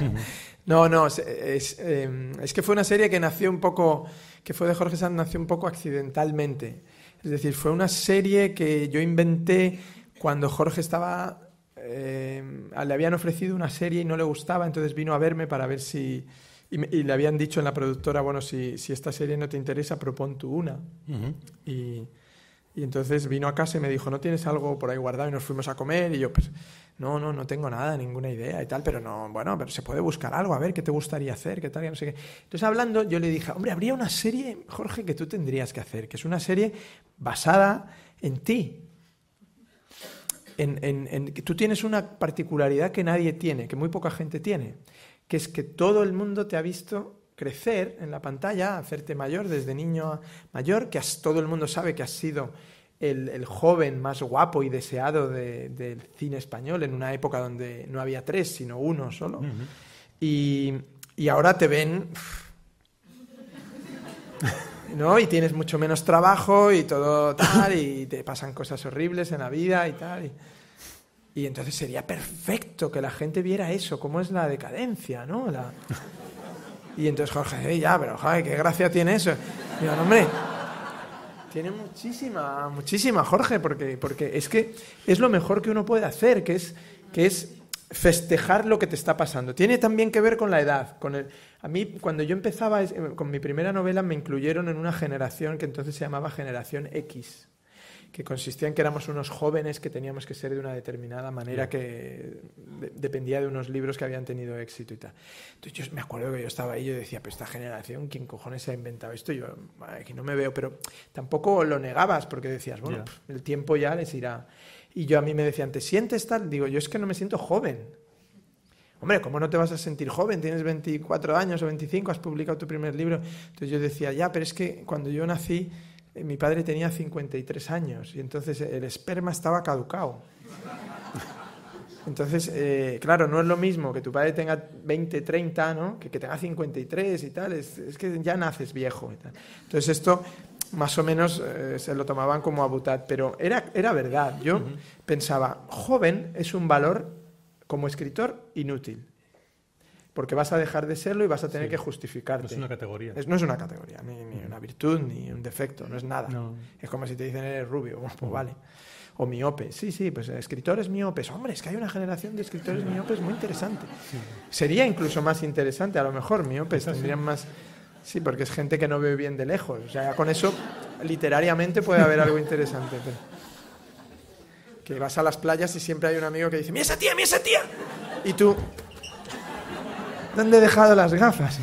no, no, es, em, es, que fue una serie que nació un poco, que fue de Jorge Sanz, nació un poco accidentalmente. Es decir, fue una serie que yo inventé cuando Jorge estaba eh, le habían ofrecido una serie y no le gustaba, entonces vino a verme para ver si... Y, le habían dicho en la productora, bueno, si, si, esta serie no te interesa, propon tú una. y, y, entonces vino a casa y me dijo, ¿no tienes algo por ahí guardado? Y nos fuimos a comer y yo, pues, no, no, no tengo nada, ninguna idea y tal, pero no, bueno, pero se puede buscar algo, a ver qué te gustaría hacer, qué tal, no sé qué. Entonces hablando, yo le dije, hombre, habría una serie, Jorge, que tú tendrías que hacer, que es una serie basada en ti, en, tú tienes una particularidad que nadie tiene, que muy poca gente tiene, que es que todo el mundo te ha visto crecer en la pantalla, hacerte mayor desde niño a mayor, que todo el mundo sabe que has sido el, joven más guapo y deseado del cine español en una época donde no había tres, sino uno solo. y, y, ahora te ven... ¿no? Y tienes mucho menos trabajo y todo tal, y te pasan cosas horribles en la vida y tal. Y, entonces sería perfecto que la gente viera eso, cómo es la decadencia, ¿no? La... Y entonces Jorge, ya, pero joder, qué gracia tiene eso. Y digo, hombre, tiene muchísima, muchísima, Jorge, porque, porque es que es lo mejor que uno puede hacer, que es, que es festejar lo que te está pasando. Tiene también que ver con la edad. Con el, a mí, cuando yo empezaba con mi primera novela, me incluyeron en una generación que entonces se llamaba Generación X, que consistía en que éramos unos jóvenes que teníamos que ser de una determinada manera que dependía de unos libros que habían tenido éxito y tal. Entonces yo me acuerdo que yo estaba ahí y yo decía, pues esta generación, ¿quién cojones ha inventado esto? Yo aquí no me veo, pero tampoco lo negabas porque decías, bueno, el tiempo ya les irá. Y yo a mí me decían, ¿te sientes tal? Digo, yo es que no me siento joven. Hombre, ¿cómo no te vas a sentir joven? Tienes 24 años o 25, has publicado tu primer libro. Entonces yo decía, ya, pero es que cuando yo nací, mi padre tenía 53 años y entonces el esperma estaba caducado. Entonces, eh, claro, no es lo mismo que tu padre tenga 20, 30, ¿no? que, que tenga 53 y tal, es, que ya naces viejo. Y tal. Entonces esto más o menos eh, se lo tomaban como abutad, pero era, era verdad. Yo pensaba, joven es un valor como escritor, inútil. Porque vas a dejar de serlo y vas a tener que justificarte. No es una categoría. no es una categoría, ni, una virtud, ni un defecto, no es nada. Es como si te dicen eres rubio, pues vale. O miope. Sí, sí, pues escritores miopes. Hombre, es que hay una generación de escritores miopes muy interesante. Sería incluso más interesante, a lo mejor, miopes tendrían más... Sí, porque es gente que no ve bien de lejos. O sea, con eso literariamente puede haber algo interesante. Que vas a las playas y siempre hay un amigo que dice, ¡Mira esa tía, mira esa tía! Y tú, ¿dónde he dejado las gafas?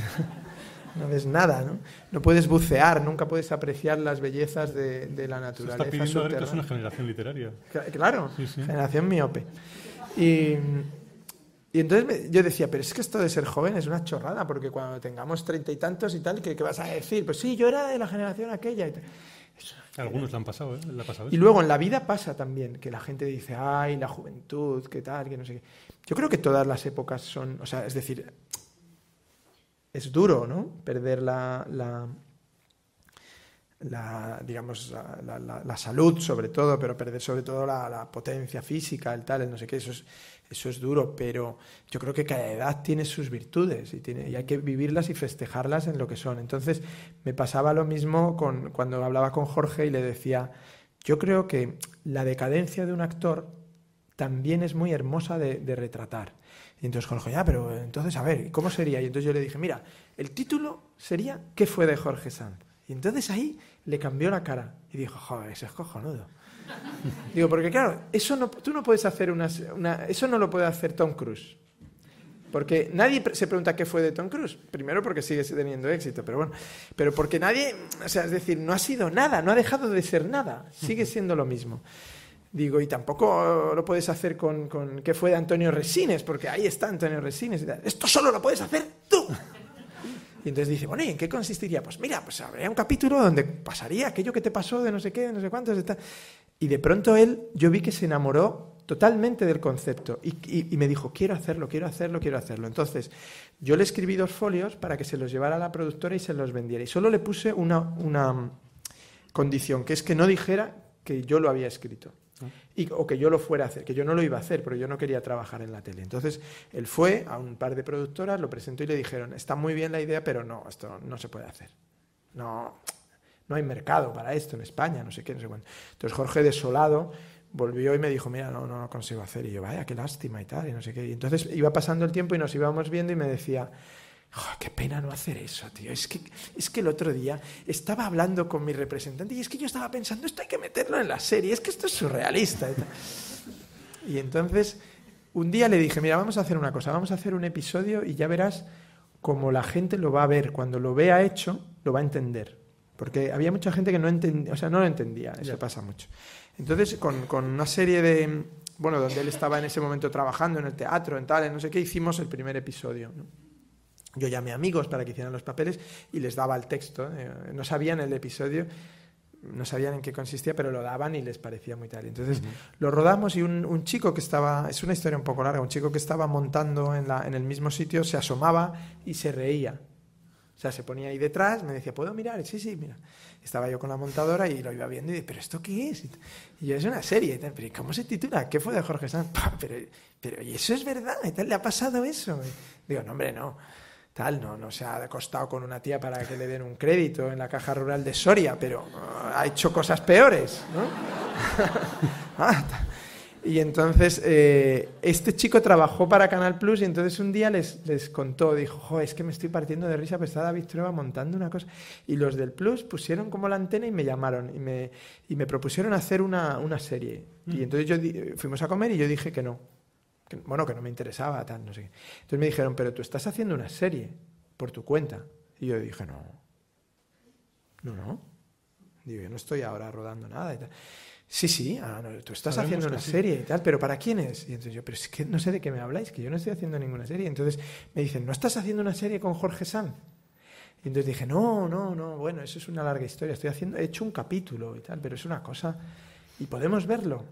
no ves nada, ¿no? No puedes bucear, nunca puedes apreciar las bellezas de, de la naturaleza. Se está pidiendo ahora que es una generación literaria. Claro, generación miope. Y, y entonces yo decía, pero es que esto de ser joven es una chorrada, porque cuando tengamos treinta y tantos y tal, ¿qué, vas a decir? Pues sí, yo era de la generación aquella. Y Algunos la han pasado, ¿eh? y luego en la vida pasa también, que la gente dice, ay, la juventud, qué tal, que no sé qué. Yo creo que todas las épocas son, o sea, es decir, es duro, ¿no? Perder la, la, digamos, la, salud sobre todo, pero perder sobre todo la, potencia física, el tal, el no sé qué, eso es, eso es duro, pero yo creo que cada edad tiene sus virtudes y, tiene, y hay que vivirlas y festejarlas en lo que son. Entonces me pasaba lo mismo con, cuando hablaba con Jorge y le decía, yo creo que la decadencia de un actor también es muy hermosa de retratar. Y entonces Jorge, ya, pero entonces, a ver, ¿cómo sería? Y entonces yo le dije, mira, el título sería ¿Qué fue de Jorge Sanz? Y entonces ahí le cambió la cara y dijo, joder, ese es cojonudo. Digo, porque claro, eso no, tú no puedes hacer una, Eso no lo puede hacer Tom Cruise. Porque nadie se pregunta qué fue de Tom Cruise. Primero porque sigue teniendo éxito, pero bueno. Pero porque nadie, o sea, es decir, no ha sido nada, no ha dejado de ser nada. Sigue siendo lo mismo. Digo, y tampoco lo puedes hacer con, con qué fue de Antonio Resines, porque ahí está Antonio Resines. Esto solo lo puedes hacer tú. Y entonces dice, bueno, ¿y en qué consistiría? Pues mira, pues habría un capítulo donde pasaría aquello que te pasó de no sé qué, de no sé cuántos. De Y de pronto él, yo vi que se enamoró totalmente del concepto y, y, me dijo, quiero hacerlo, quiero hacerlo, quiero hacerlo. Entonces, yo le escribí dos folios para que se los llevara a la productora y se los vendiera. Y solo le puse una, una condición, que es que no dijera que yo lo había escrito o que yo lo fuera a hacer, que yo no lo iba a hacer, pero yo no quería trabajar en la tele. Entonces, él fue a un par de productoras, lo presentó y le dijeron, está muy bien la idea, pero no, esto no se puede hacer. No, no hay mercado para esto en España, no sé qué, no sé cuánto. Entonces, Jorge desolado volvió y me dijo, mira, no, no lo consigo hacer. Y yo, vaya, qué lástima y tal, y no sé qué. Y entonces iba pasando el tiempo y nos íbamos viendo y me decía, qué pena no hacer eso, tío. Es que, es que el otro día estaba hablando con mi representante y es que yo estaba pensando, esto hay que meterlo en la serie, es que esto es surrealista. Y entonces, un día le dije, mira, vamos a hacer una cosa, vamos a hacer un episodio y ya verás cómo la gente lo va a ver. Cuando lo vea hecho, lo va a entender. Porque había mucha gente que no entendía, o sea, no lo entendía, eso pasa mucho. Entonces, con, con una serie de, bueno, donde él estaba en ese momento trabajando en el teatro, en tal, en no sé qué, hicimos el primer episodio. ¿no? Yo llamé a amigos para que hicieran los papeles y les daba el texto. Eh, no sabían el episodio, no sabían en qué consistía, pero lo daban y les parecía muy tal. Entonces lo rodamos y un, chico que estaba, es una historia un poco larga, un chico que estaba montando en, la, en el mismo sitio se asomaba y se reía. O sea, se ponía ahí detrás, me decía, ¿puedo mirar? Sí, sí, mira. Estaba yo con la montadora y lo iba viendo y dije, ¿pero esto qué es? Y yo, es una serie. ¿Pero cómo se titula? ¿Qué fue de Jorge Sanz? Pero, pero, ¿y eso es verdad? ¿Le ha pasado eso? digo, no, hombre, no no, no se ha acostado con una tía para que le den un crédito en la caja rural de Soria, pero uh, ha hecho cosas peores, ¿no? Ah, y entonces eh, este chico trabajó para Canal Plus y entonces un día les, les contó, dijo, jo, es que me estoy partiendo de risa, pues está David Trueba montando una cosa. Y los del Plus pusieron como la antena y me llamaron y me, y me propusieron hacer una, una serie. Y mm. entonces yo fuimos a comer y yo dije que no bueno, que no me interesaba, tal, no sé. Entonces me dijeron, pero tú estás haciendo una serie por tu cuenta. Y yo dije, no, no, no. Digo, yo no estoy ahora rodando nada y tal. Sí, sí, ah, tú estás haciendo una serie y tal, pero ¿para quién es? Y entonces yo, pero es que no sé de qué me habláis, que yo no estoy haciendo ninguna serie. Entonces me dicen, ¿no estás haciendo una serie con Jorge Sanz? Y entonces dije, no, no, no, bueno, eso es una larga historia, estoy haciendo, he hecho un capítulo y tal, pero es una cosa, ¿y podemos verlo?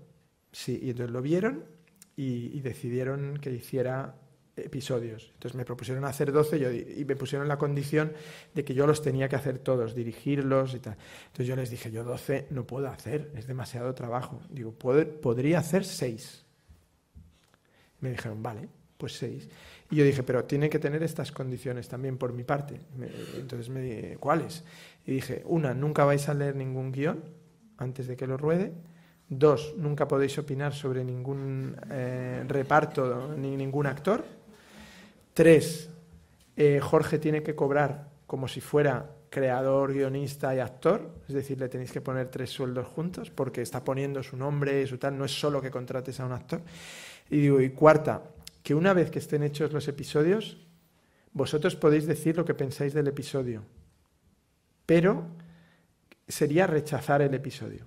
Sí, y entonces lo vieron y, decidieron que hiciera episodios. Entonces me propusieron hacer 12 y me pusieron la condición de que yo los tenía que hacer todos, dirigirlos y tal. Entonces yo les dije, yo 12 no puedo hacer, es demasiado trabajo. Digo, podría hacer 6. Me dijeron, vale, pues 6. Y yo dije, pero tiene que tener estas condiciones también por mi parte. entonces me dije, ¿cuáles? Y dije, una, nunca vais a leer ningún guion antes de que lo ruede. Dos, nunca podéis opinar sobre ningún eh, reparto ni ningún actor. Tres, eh, Jorge tiene que cobrar como si fuera creador, guionista y actor, es decir, le tenéis que poner tres sueldos juntos porque está poniendo su nombre su tal, no es solo que contrates a un actor. Y digo, y cuarta, que una vez que estén hechos los episodios, vosotros podéis decir lo que pensáis del episodio, pero sería rechazar el episodio.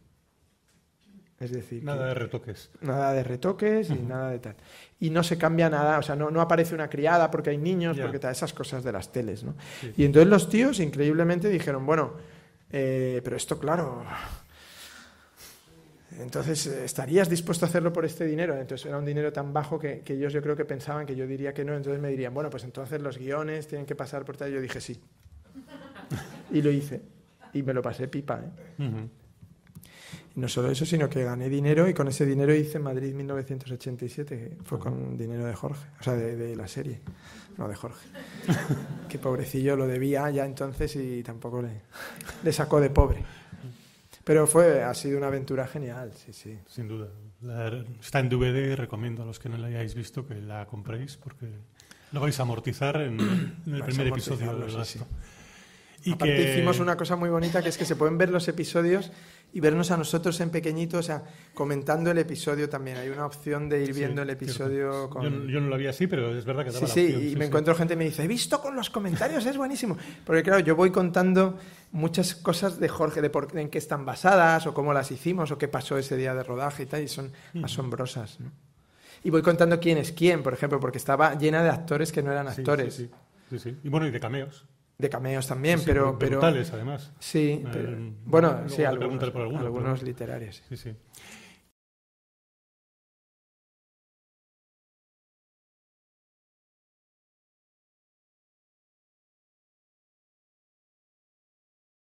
Es decir, nada de retoques. Nada de retoques y nada de tal. Y no se cambia nada, o sea, no, no aparece una criada porque hay niños, porque tal, esas cosas de las teles, ¿no? Y entonces los tíos increíblemente dijeron, bueno, eh, pero esto claro, entonces, ¿estarías dispuesto a hacerlo por este dinero? Entonces era un dinero tan bajo que, ellos yo creo que pensaban que yo diría que no, entonces me dirían, bueno, pues entonces los guiones tienen que pasar por tal. Y yo dije sí. Y lo hice. Y me lo pasé pipa. ¿eh? Y no solo eso, sino que gané dinero y con ese dinero hice Madrid 1987, que fue con dinero de Jorge, o sea, de, la serie, no de Jorge. que pobrecillo lo debía ya entonces y tampoco le, le sacó de pobre. Pero fue, ha sido una aventura genial, sí, sí. Sin duda. está en DVD y recomiendo a los que no la hayáis visto que la compréis porque lo vais a amortizar en, el primer episodio del gasto. Y que... hicimos una cosa muy bonita que es que se pueden ver los episodios y vernos a nosotros en pequeñito, o sea, comentando el episodio también. Hay una opción de ir viendo el episodio con... yo, no lo había así, pero es verdad que daba sí, la opción. Sí, y me encuentro gente que me dice, he visto con los comentarios, es buenísimo. Porque claro, yo voy contando muchas cosas de Jorge, de por, en qué están basadas, o cómo las hicimos, o qué pasó ese día de rodaje y tal, y son asombrosas, ¿no? Y voy contando quién es quién, por ejemplo, porque estaba llena de actores que no eran actores. Sí, sí, sí. Y bueno, y de cameos. De cameos también, pero... pero además. Sí, pero, bueno, sí, algunos, algunos literarios. Sí, sí.